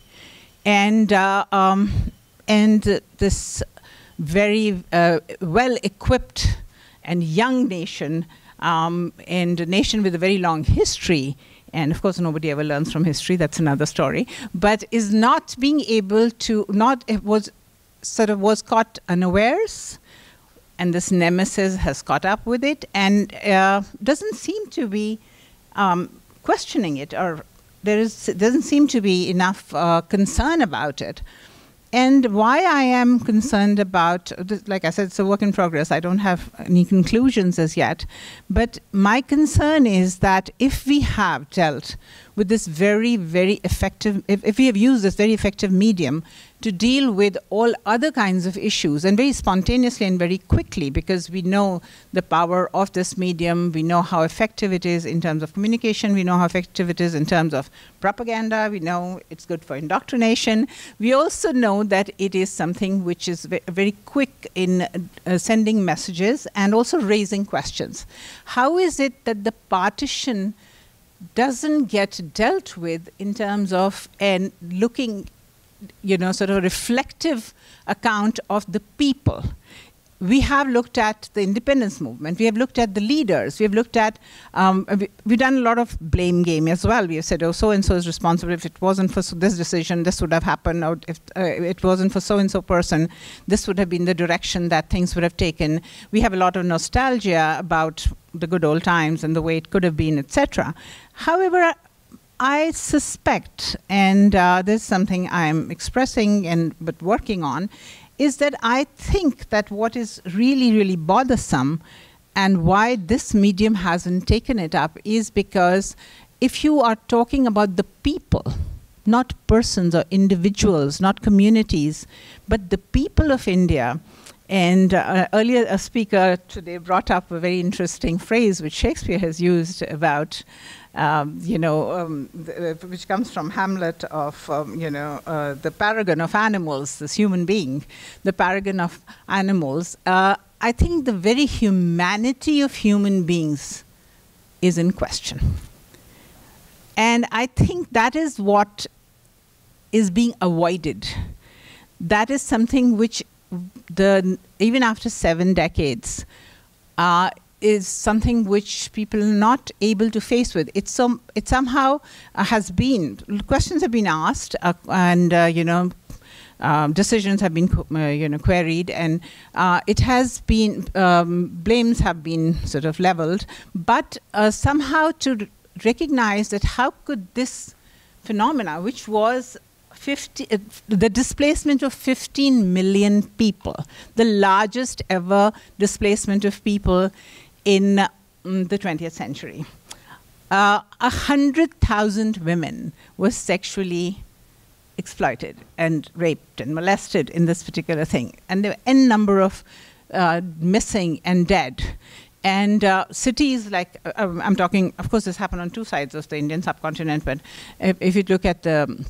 And, uh, um, and this very uh, well equipped and young nation, um, and a nation with a very long history, and of course nobody ever learns from history that's another story but is not being able to not was sort of was caught unawares, and this nemesis has caught up with it and uh, doesn't seem to be um, questioning it, or there is doesn't seem to be enough uh, concern about it. And why I am concerned about, like I said, it's a work in progress. I don't have any conclusions as yet. But my concern is that if we have dealt with this very, very effective, if, if we have used this very effective medium to deal with all other kinds of issues and very spontaneously and very quickly because we know the power of this medium, we know how effective it is in terms of communication, we know how effective it is in terms of propaganda, we know it's good for indoctrination. We also know that it is something which is very quick in uh, sending messages and also raising questions. How is it that the partition doesn't get dealt with in terms of and looking you know, sort of reflective account of the people. We have looked at the independence movement. We have looked at the leaders. We have looked at, um, we, have done a lot of blame game as well. We have said, oh, so and so is responsible. If it wasn't for this decision, this would have happened. Or if uh, it wasn't for so and so person, this would have been the direction that things would have taken. We have a lot of nostalgia about the good old times and the way it could have been, etc. However, I suspect, and uh, this is something I'm expressing and but working on, is that I think that what is really, really bothersome and why this medium hasn't taken it up is because if you are talking about the people, not persons or individuals, not communities, but the people of India, and uh, earlier, a speaker today brought up a very interesting phrase which Shakespeare has used about um, you know, um, uh, which comes from Hamlet of, um, you know, uh, the paragon of animals, this human being, the paragon of animals. Uh, I think the very humanity of human beings is in question. And I think that is what is being avoided. That is something which the even after seven decades, uh, is something which people are not able to face with. It's some, it somehow uh, has been questions have been asked, uh, and uh, you know. Um, decisions have been, uh, you know, queried, and uh, it has been um, blames have been sort of leveled. But uh, somehow to recognize that how could this phenomena, which was 50, uh, the displacement of 15 million people, the largest ever displacement of people in mm, the 20th century. Uh, 100,000 women were sexually exploited and raped and molested in this particular thing. And there were n number of uh, missing and dead. And uh, cities like, uh, um, I'm talking, of course, this happened on two sides of the Indian subcontinent, but if, if you look at the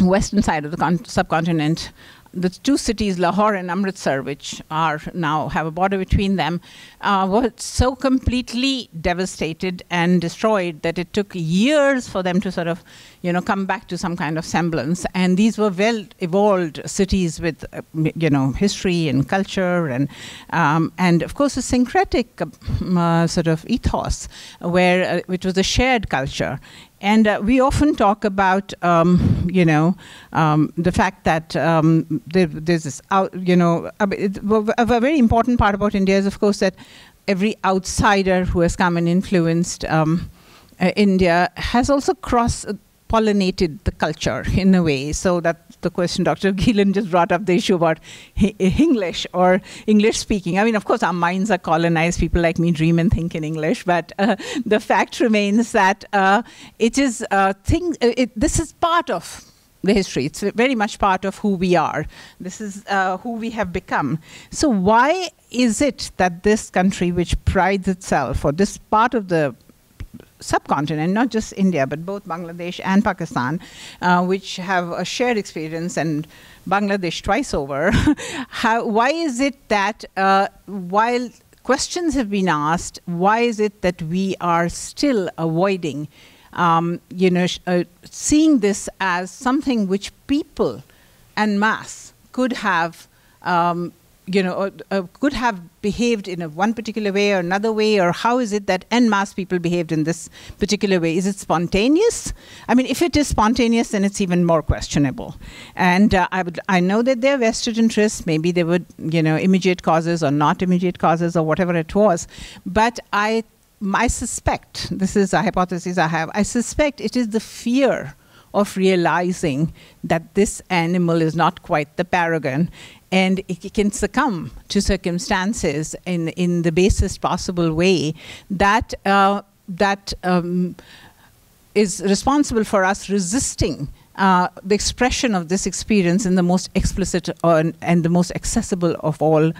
western side of the subcontinent, the two cities, Lahore and Amritsar, which are now have a border between them, uh, were so completely devastated and destroyed that it took years for them to sort of, you know, come back to some kind of semblance. And these were well evolved cities with, uh, you know, history and culture and, um, and of course, a syncretic uh, sort of ethos, where uh, which was a shared culture. And uh, we often talk about, um, you know, um, the fact that um, there, there's this, out, you know, a, a, very important part about India is, of course, that every outsider who has come and influenced um, uh, India has also cross pollinated the culture in a way. So that the question Dr. Gielen just brought up the issue about English or English speaking. I mean, of course, our minds are colonized. People like me dream and think in English, but uh, the fact remains that uh, it is thing. Uh, it, this is part of the history. It's very much part of who we are. This is uh, who we have become. So why is it that this country, which prides itself, or this part of the subcontinent, not just India, but both Bangladesh and Pakistan, uh, which have a shared experience and Bangladesh twice over. How, why is it that uh, while questions have been asked, why is it that we are still avoiding, um, you know, uh, seeing this as something which people en mass could have um, you know, could have behaved in a one particular way or another way, or how is it that en masse people behaved in this particular way? Is it spontaneous? I mean, if it is spontaneous, then it's even more questionable. And uh, I would, I know that there are vested interests. Maybe there were, you know, immediate causes or not immediate causes or whatever it was. But I, I suspect this is a hypothesis I have. I suspect it is the fear of realizing that this animal is not quite the paragon and it can succumb to circumstances in, in the basest possible way that, uh, that um, is responsible for us resisting uh, the expression of this experience in the most explicit and the most accessible of all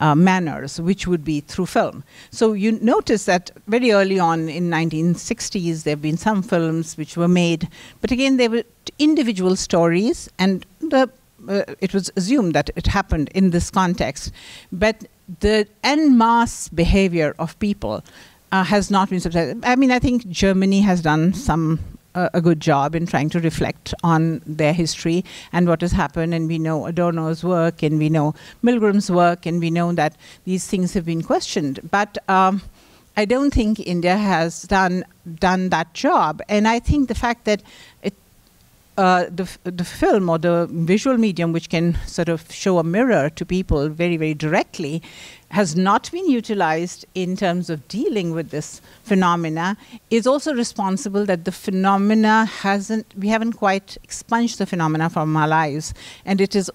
uh, manners, which would be through film. So you notice that very early on in 1960s, there have been some films which were made, but again, they were individual stories, and the, uh, it was assumed that it happened in this context. But the en masse behavior of people uh, has not been subsided. I mean, I think Germany has done some a, a, good job in trying to reflect on their history and what has happened. And we know Adorno's work, and we know Milgram's work, and we know that these things have been questioned. But um, I don't think India has done done that job. And I think the fact that it uh, the, the film or the visual medium, which can sort of show a mirror to people very, very directly, has not been utilized in terms of dealing with this phenomena, is also responsible that the phenomena hasn't, we haven't quite expunged the phenomena from our lives. And it is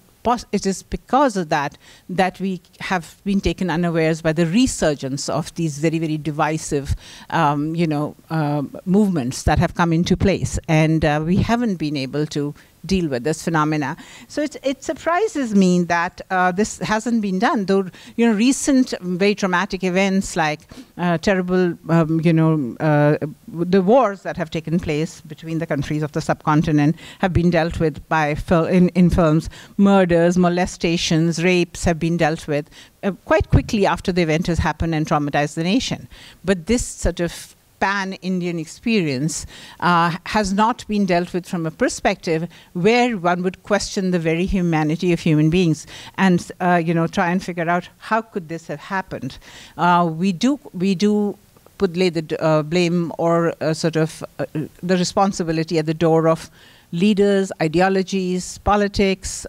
it is because of that that we have been taken unawares by the resurgence of these very, very divisive, um, you know, uh, movements that have come into place, and uh, we haven't been able to deal with this phenomena. So it, surprises me that uh, this hasn't been done. Though you know, recent very traumatic events like uh, terrible, um, you know, uh, the wars that have taken place between the countries of the subcontinent have been dealt with by fil- in, in films. Murders, molestations, rapes have been dealt with uh, quite quickly after the event has happened and traumatized the nation. But this sort of pan Indian experience uh, has not been dealt with from a perspective where one would question the very humanity of human beings and uh, you know try and figure out how could this have happened. Uh, we do we do put lay the uh, blame or uh, sort of uh, the responsibility at the door of leaders, ideologies, politics,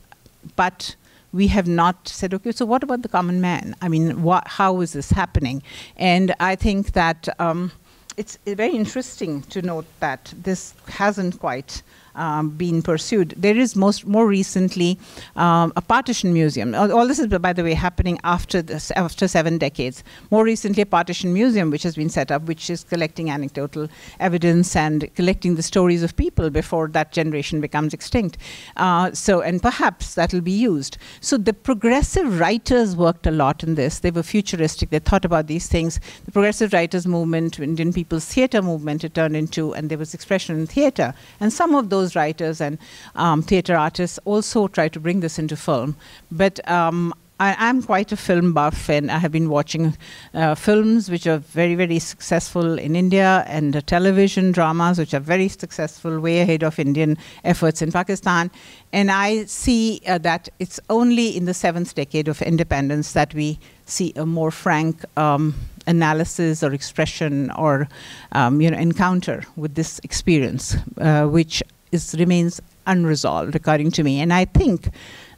but we have not said, okay, so what about the common man? I mean, how is this happening? And I think that um, it's very interesting to note that this hasn't quite um, been pursued. There is most more recently um, a partition museum. All, this is, by the way, happening after this, after seven decades. More recently, a partition museum which has been set up, which is collecting anecdotal evidence and collecting the stories of people before that generation becomes extinct. Uh, so, and perhaps that will be used. So, the progressive writers worked a lot in this. They were futuristic. They thought about these things. The progressive writers movement, Indian people's theatre movement, it turned into, and there was expression in theatre. And some of those writers and um, theatre artists also try to bring this into film. But um, I am quite a film buff, and I have been watching uh, films which are very, very successful in India, and uh, television dramas which are very successful, way ahead of Indian efforts in Pakistan. And I see uh, that it's only in the seventh decade of independence that we see a more frank um, analysis or expression or um, you know encounter with this experience, uh, which is remains unresolved, according to me. And I think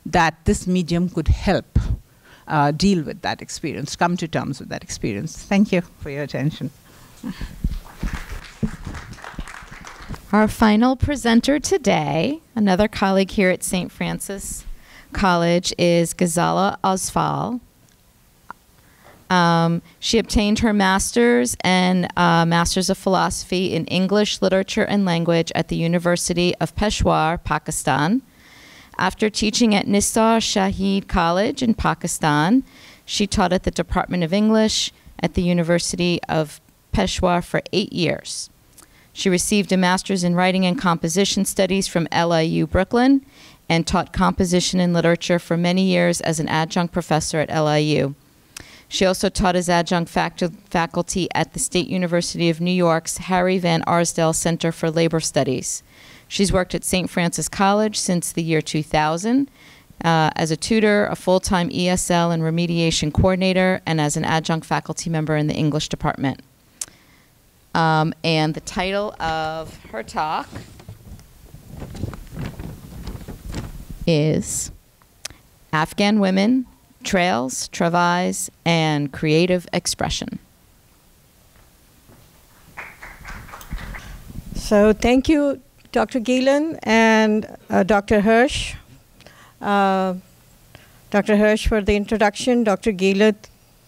that this medium could help uh, deal with that experience, come to terms with that experience. Thank you for your attention. Our final presenter today, another colleague here at St. Francis College, is Ghazala Afzal. Um, she obtained her master's and uh, master's of philosophy in English, literature, and language at the University of Peshawar, Pakistan. After teaching at Nisar Shahid College in Pakistan, she taught at the Department of English at the University of Peshawar for eight years. She received a master's in writing and composition studies from LIU Brooklyn and taught composition and literature for many years as an adjunct professor at LIU. She also taught as adjunct faculty at the State University of New York's Harry Van Arsdale Center for Labor Studies. She's worked at St. Francis College since the year 2000 uh, as a tutor, a full time ESL and remediation coordinator, and as an adjunct faculty member in the English department. Um, and the title of her talk is Afghan Women trails, travails, and creative expression. So thank you, Dr. Gielen and uh, Dr. Hirsch. Uh, Dr. Hirsch for the introduction, Dr. Gielen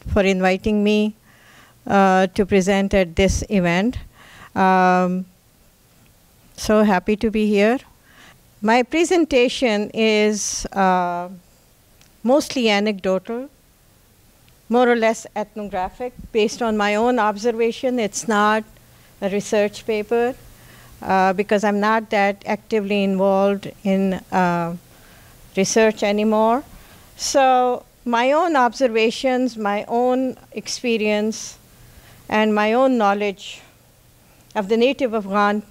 for inviting me uh, to present at this event. Um, so happy to be here. My presentation is uh, mostly anecdotal, more or less ethnographic, based on my own observation. It's not a research paper uh, because I'm not that actively involved in uh, research anymore. So, my own observations, my own experience, and my own knowledge of the native Afghan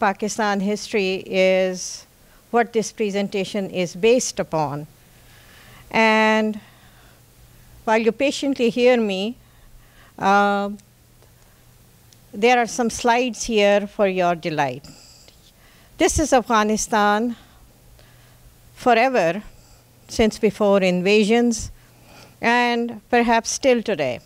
Pakistan history is what this presentation is based upon. And while you patiently hear me, uh, there are some slides here for your delight. This is Afghanistan forever, since before invasions, and perhaps still today.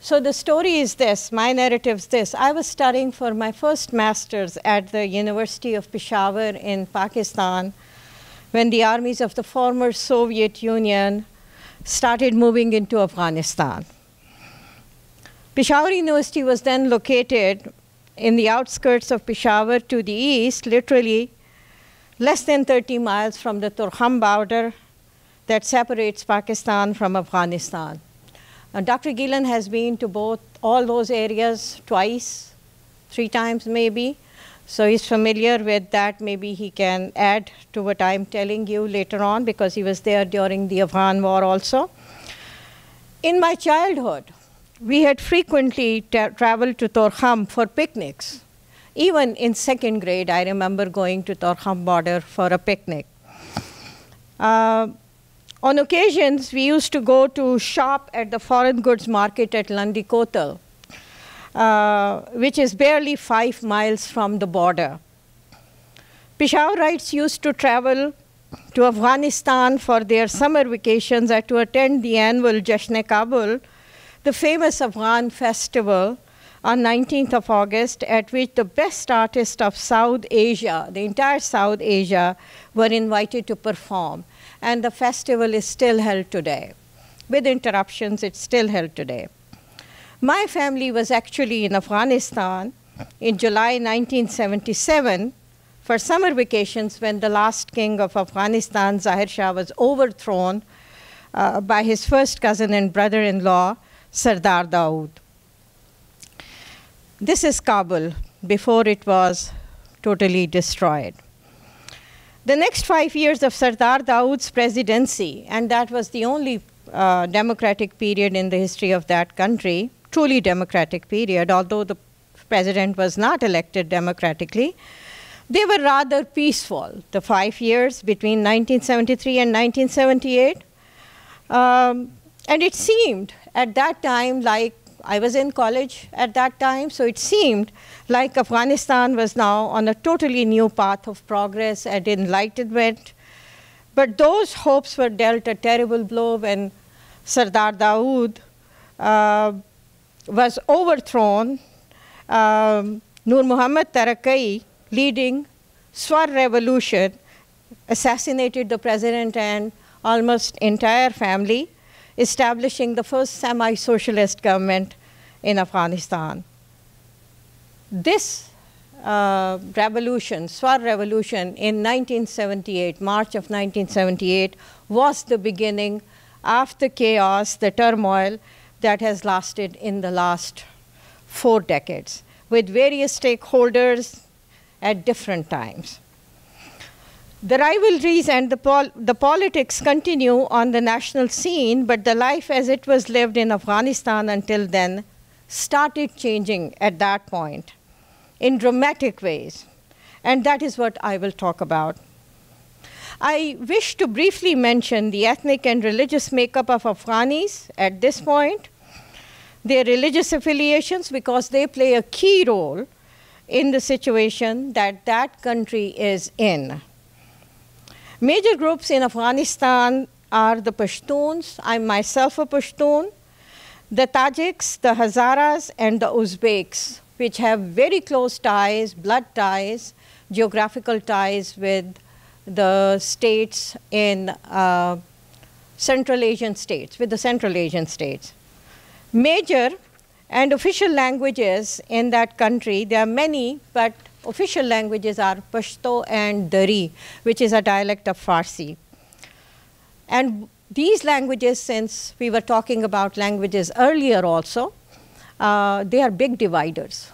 So the story is this, my narrative is this. I was studying for my first master's at the University of Peshawar in Pakistan when the armies of the former Soviet Union started moving into Afghanistan. Peshawar University was then located in the outskirts of Peshawar to the east, literally less than 30 miles from the Torkham border that separates Pakistan from Afghanistan. Dr. Gielen has been to both all those areas twice, three times maybe. So he's familiar with that. Maybe he can add to what I'm telling you later on because he was there during the Afghan war also. In my childhood, we had frequently tra- traveled to Torkham for picnics. Even in second grade, I remember going to Torkham border for a picnic. Uh, on occasions, we used to go to shop at the foreign goods market at Landi Kotal Uh, which is barely five miles from the border. Peshawarites used to travel to Afghanistan for their summer vacations to attend the annual Jashn-e Kabul, the famous Afghan festival on 19th of August, at which the best artists of South Asia, the entire South Asia, were invited to perform. And the festival is still held today. With interruptions, it's still held today. My family was actually in Afghanistan in July 1977 for summer vacations when the last king of Afghanistan, Zahir Shah, was overthrown uh, by his first cousin and brother in law, Sardar Dawood. This is Kabul before it was totally destroyed. The next five years of Sardar Dawood's presidency, and that was the only uh, democratic period in the history of that country, truly democratic period, although the president was not elected democratically, they were rather peaceful. The five years between 1973 and 1978. Um, and it seemed at that time like I was in college at that time, so it seemed like Afghanistan was now on a totally new path of progress and enlightenment. But those hopes were dealt a terrible blow when Sardar Dawood uh, was overthrown. Um, Nur Muhammad Taraki, leading Saur revolution, assassinated the president and almost entire family establishing the first semi socialist government in Afghanistan. This uh, revolution, Saur revolution in 1978, March of 1978, was the beginning of the chaos, the turmoil that has lasted in the last four decades, with various stakeholders at different times. The rivalries and the, pol- the politics continue on the national scene, but the life as it was lived in Afghanistan until then started changing at that point in dramatic ways. And that is what I will talk about. I wish to briefly mention the ethnic and religious makeup of Afghanis at this point, their religious affiliations, because they play a key role in the situation that that country is in. Major groups in Afghanistan are the Pashtuns, I'm myself a Pashtun, the Tajiks, the Hazaras, and the Uzbeks, which have very close ties, blood ties, geographical ties with the states in uh, Central Asian states, with the Central Asian states. Major and official languages in that country, there are many, but official languages are Pashto and Dari, which is a dialect of Farsi. And these languages, since we were talking about languages earlier also, uh, they are big dividers.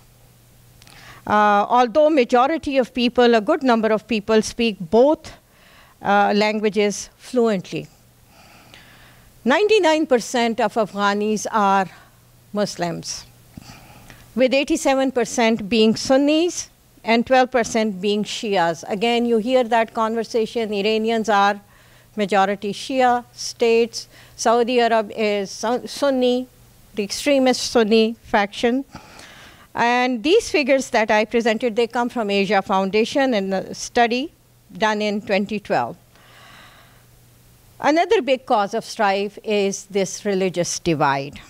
Uh, although majority of people, a good number of people speak both uh, languages fluently. 99% of Afghanis are Muslims, with 87% being Sunnis and 12% being Shias. Again, you hear that conversation. Iranians are majority Shia states. Saudi Arab is Sunni, the extremist Sunni faction. And these figures that I presented, they come from Asia Foundation in a study done in 2012. Another big cause of strife is this religious divide.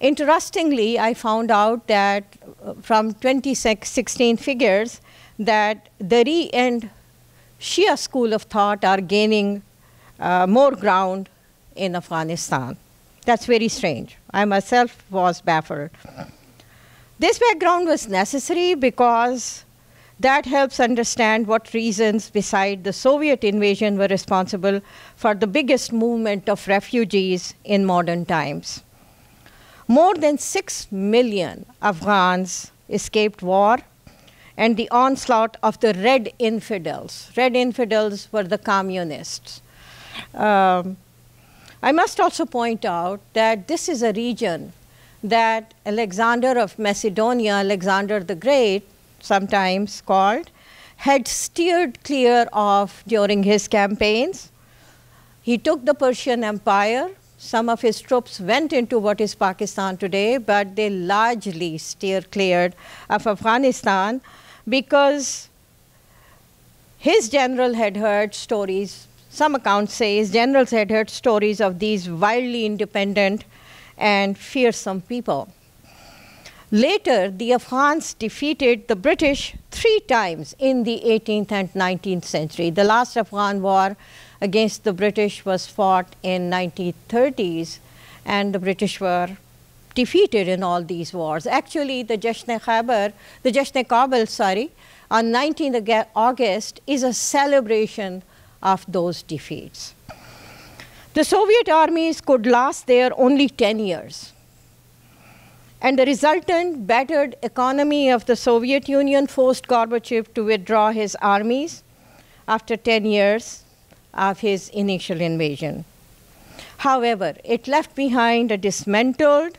Interestingly, I found out that uh, from 2016 figures that Dari and Shia school of thought are gaining uh, more ground in Afghanistan. That's very strange. I myself was baffled. This background was necessary because that helps understand what reasons beside the Soviet invasion were responsible for the biggest movement of refugees in modern times. More than 6 million Afghans escaped war and the onslaught of the red infidels. Red infidels were the communists. Um, I must also point out that this is a region that Alexander of Macedonia, Alexander the Great, sometimes called, had steered clear of during his campaigns. He took the Persian Empire some of his troops went into what is Pakistan today, but they largely steered clear of Afghanistan because his general had heard stories, some accounts say his generals had heard stories of these wildly independent and fearsome people. Later, the Afghans defeated the British three times in the 18th and 19th century. The last Afghan war against the British was fought in 1930s, and the British were defeated in all these wars. Actually, the Jashn-e Khyber, the Jashn-e Kabul, sorry, on 19th August is a celebration of those defeats. The Soviet armies could last there only 10 years and the resultant battered economy of the Soviet Union forced Gorbachev to withdraw his armies after 10 years of his initial invasion. However, it left behind a dismantled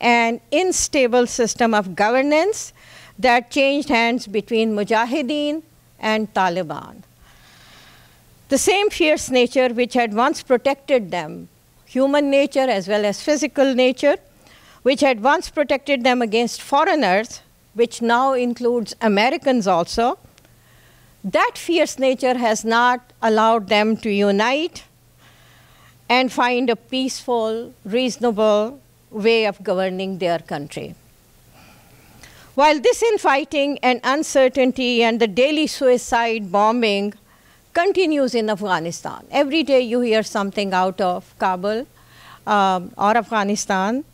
and unstable system of governance that changed hands between Mujahideen and Taliban. The same fierce nature which had once protected them, human nature as well as physical nature, which had once protected them against foreigners, which now includes Americans also, that fierce nature has not allowed them to unite and find a peaceful, reasonable way of governing their country. While this infighting and uncertainty and the daily suicide bombing continues in Afghanistan, every day you hear something out of Kabul um, or Afghanistan,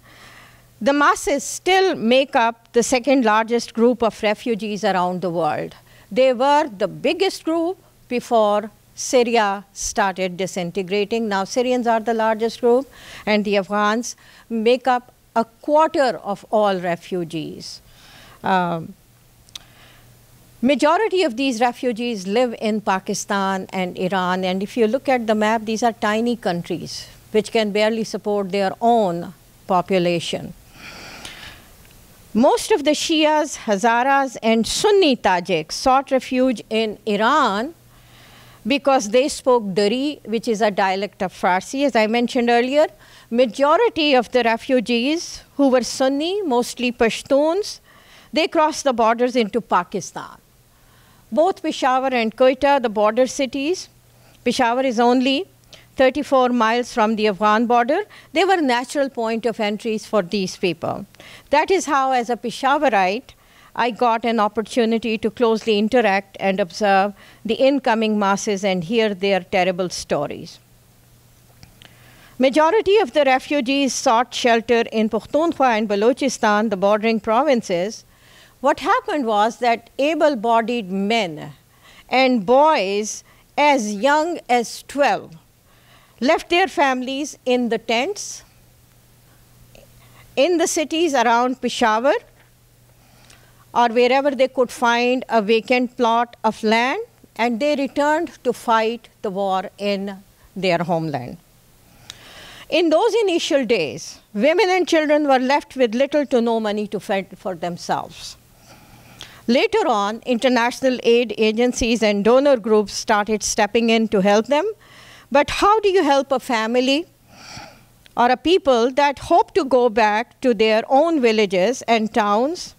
the masses still make up the second largest group of refugees around the world. They were the biggest group before Syria started disintegrating. Now, Syrians are the largest group, and the Afghans make up a quarter of all refugees. Um, majority of these refugees live in Pakistan and Iran, and if you look at the map, these are tiny countries which can barely support their own population. Most of the Shias, Hazaras, and Sunni Tajiks sought refuge in Iran because they spoke Dari, which is a dialect of Farsi, as I mentioned earlier. Majority of the refugees who were Sunni, mostly Pashtuns, they crossed the borders into Pakistan. Both Peshawar and Quetta, the border cities, Peshawar is only 34 miles from the Afghan border, they were natural point of entries for these people. That is how, as a Peshawarite, I got an opportunity to closely interact and observe the incoming masses and hear their terrible stories. Majority of the refugees sought shelter in Pukhtunkhwa and Balochistan, the bordering provinces. What happened was that able-bodied men and boys as young as 12 left their families in the tents in the cities around Peshawar or wherever they could find a vacant plot of land and they returned to fight the war in their homeland. In those initial days, women and children were left with little to no money to fend for themselves. Later on, international aid agencies and donor groups started stepping in to help them but how do you help a family or a people that hope to go back to their own villages and towns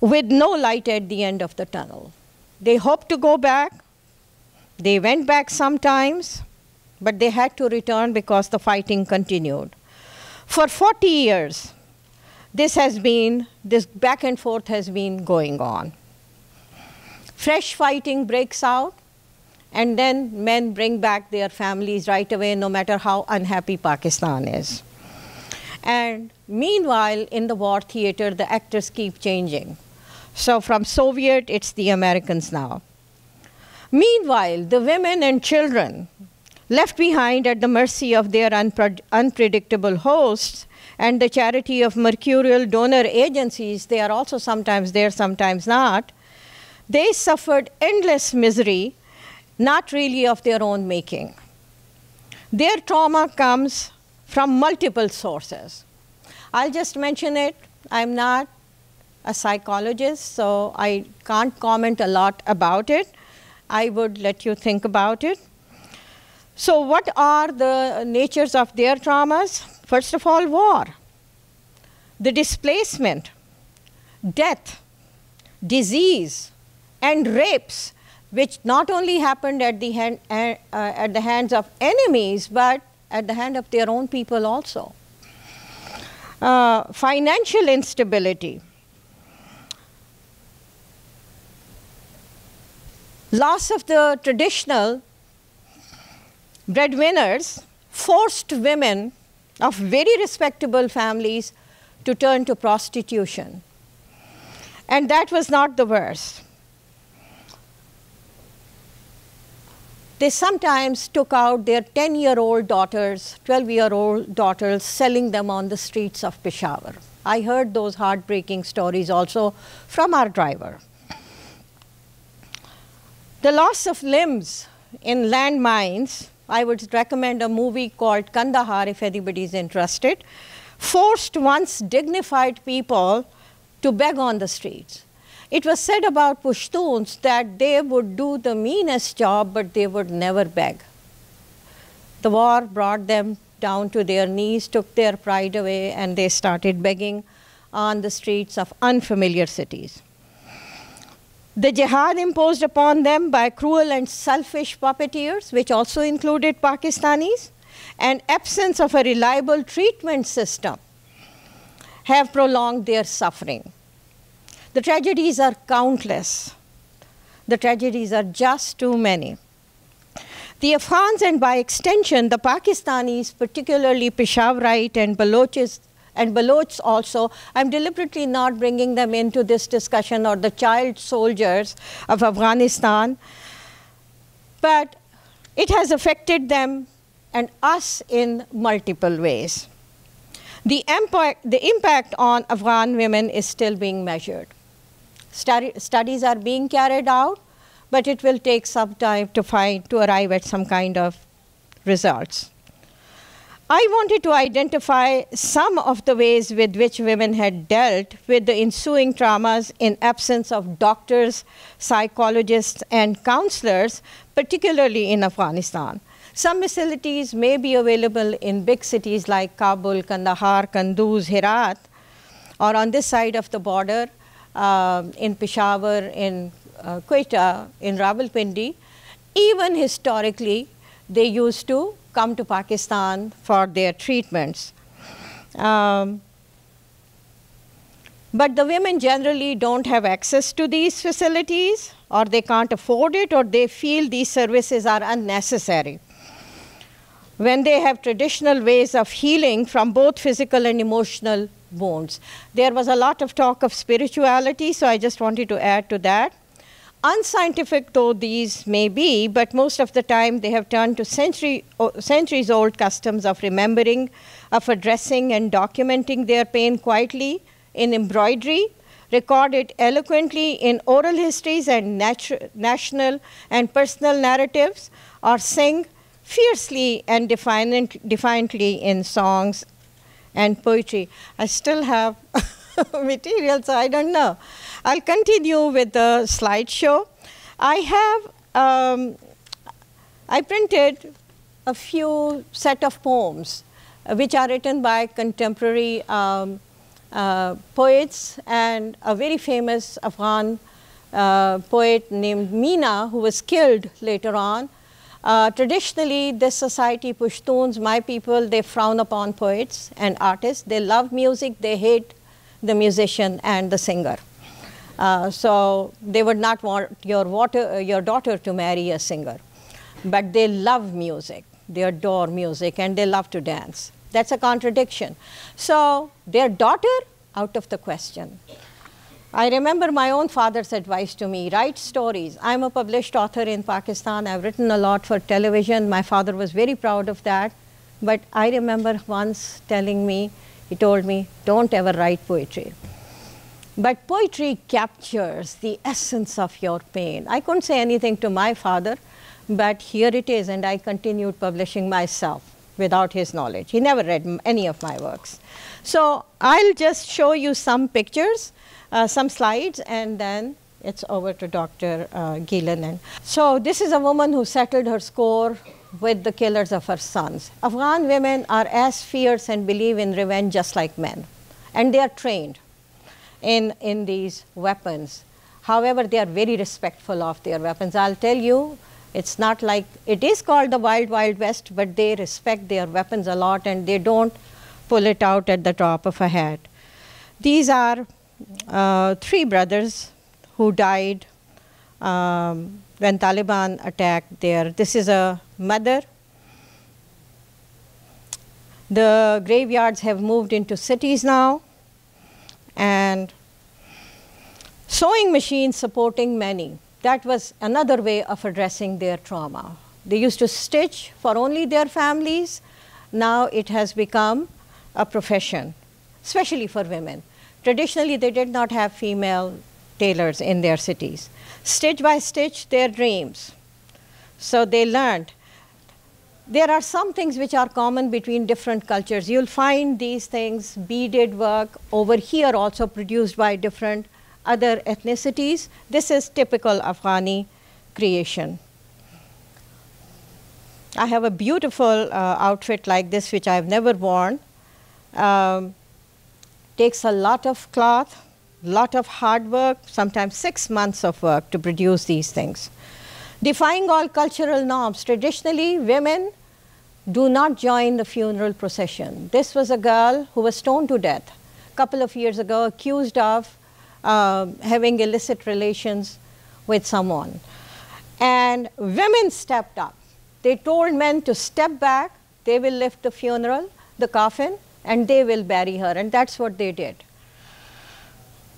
with no light at the end of the tunnel? They hope to go back. They went back sometimes, but they had to return because the fighting continued. For 40 years, this has been, this back and forth has been going on. Fresh fighting breaks out and then men bring back their families right away, no matter how unhappy Pakistan is. And meanwhile, in the war theater, the actors keep changing. So from Soviet, it's the Americans now. Meanwhile, the women and children left behind at the mercy of their unpre- unpredictable hosts and the charity of mercurial donor agencies, they are also sometimes there, sometimes not, they suffered endless misery not really of their own making. Their trauma comes from multiple sources. I'll just mention it. I'm not a psychologist, so I can't comment a lot about it. I would let you think about it. So, what are the natures of their traumas? First of all, war, the displacement, death, disease, and rapes which not only happened at the, hand, uh, at the hands of enemies, but at the hand of their own people also. Uh, financial instability. Loss of the traditional breadwinners forced women of very respectable families to turn to prostitution. And that was not the worst. They sometimes took out their 10 year old daughters, 12 year old daughters, selling them on the streets of Peshawar. I heard those heartbreaking stories also from our driver. The loss of limbs in landmines, I would recommend a movie called Kandahar if anybody is interested, forced once dignified people to beg on the streets. It was said about Pashtuns that they would do the meanest job, but they would never beg. The war brought them down to their knees, took their pride away, and they started begging on the streets of unfamiliar cities. The jihad imposed upon them by cruel and selfish puppeteers, which also included Pakistanis, and absence of a reliable treatment system have prolonged their suffering. The tragedies are countless. The tragedies are just too many. The Afghans and by extension the Pakistanis, particularly Peshawarite and Balochis, and Balochs also, I'm deliberately not bringing them into this discussion or the child soldiers of Afghanistan, but it has affected them and us in multiple ways. The impact, the impact on Afghan women is still being measured. Studies are being carried out, but it will take some time to find to arrive at some kind of results. I wanted to identify some of the ways with which women had dealt with the ensuing traumas in absence of doctors, psychologists, and counselors, particularly in Afghanistan. Some facilities may be available in big cities like Kabul, Kandahar, Kunduz, Herat, or on this side of the border, um, in Peshawar, in uh, Quetta, in Rawalpindi, even historically, they used to come to Pakistan for their treatments. Um, but the women generally don't have access to these facilities, or they can't afford it, or they feel these services are unnecessary. When they have traditional ways of healing from both physical and emotional wounds. There was a lot of talk of spirituality, so I just wanted to add to that. Unscientific though these may be, but most of the time they have turned to century, centuries old customs of remembering, of addressing and documenting their pain quietly in embroidery, recorded eloquently in oral histories and national and personal narratives, or sing fiercely and defiant, defiantly in songs and poetry. I still have material, so I don't know. I'll continue with the slideshow. I have, um, I printed a few set of poems uh, which are written by contemporary um, uh, poets and a very famous Afghan uh, poet named Mina who was killed later on uh, traditionally, this society, Pashtuns, my people, they frown upon poets and artists. They love music, they hate the musician and the singer. Uh, so they would not want your, water, uh, your daughter to marry a singer. But they love music, they adore music, and they love to dance. That's a contradiction. So their daughter, out of the question. I remember my own father's advice to me write stories. I'm a published author in Pakistan. I've written a lot for television. My father was very proud of that. But I remember once telling me, he told me, don't ever write poetry. But poetry captures the essence of your pain. I couldn't say anything to my father, but here it is, and I continued publishing myself without his knowledge. He never read any of my works. So I'll just show you some pictures uh, some slides and then it's over to Dr. Uh, Gielen. So this is a woman who settled her score with the killers of her sons. Afghan women are as fierce and believe in revenge just like men. And they are trained in, in these weapons. However, they are very respectful of their weapons. I'll tell you, it's not like, it is called the Wild Wild West, but they respect their weapons a lot and they don't pull it out at the top of a hat. These are uh, three brothers who died um, when Taliban attacked there. This is a mother. The graveyards have moved into cities now, and sewing machines supporting many. That was another way of addressing their trauma. They used to stitch for only their families. Now it has become a profession, especially for women. Traditionally, they did not have female tailors in their cities. Stitch by stitch, their dreams. So they learned. There are some things which are common between different cultures. You'll find these things, beaded work, over here also produced by different other ethnicities. This is typical Afghani creation. I have a beautiful uh, outfit like this, which I've never worn. Um, takes a lot of cloth, lot of hard work, sometimes six months of work to produce these things. Defying all cultural norms. Traditionally, women do not join the funeral procession. This was a girl who was stoned to death a couple of years ago, accused of uh, having illicit relations with someone. And women stepped up. They told men to step back, they will lift the funeral, the coffin, and they will bury her. And that's what they did.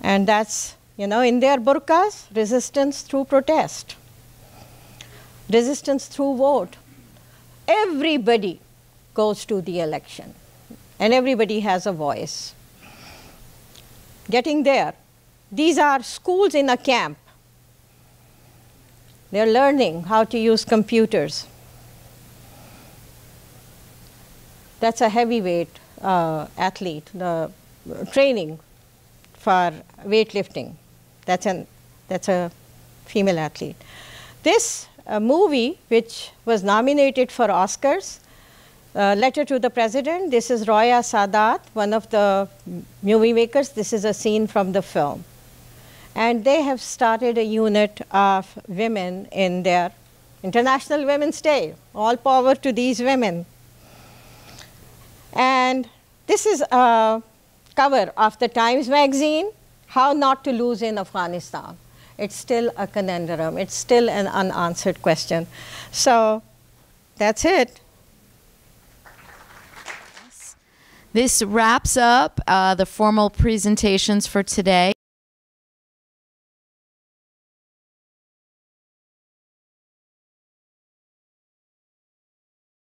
And that's, you know, in their burqas, resistance through protest, resistance through vote. Everybody goes to the election, and everybody has a voice. Getting there, these are schools in a camp. They're learning how to use computers. That's a heavyweight uh, athlete, the training for weightlifting. That's, an, that's a female athlete. This uh, movie, which was nominated for Oscars, uh, letter to the president. This is Roya Sadat, one of the movie makers. This is a scene from the film. And they have started a unit of women in their International Women's Day. All power to these women. And this is a cover of the Times magazine, How Not to Lose in Afghanistan. It's still a conundrum. It's still an unanswered question. So that's it. This wraps up uh, the formal presentations for today.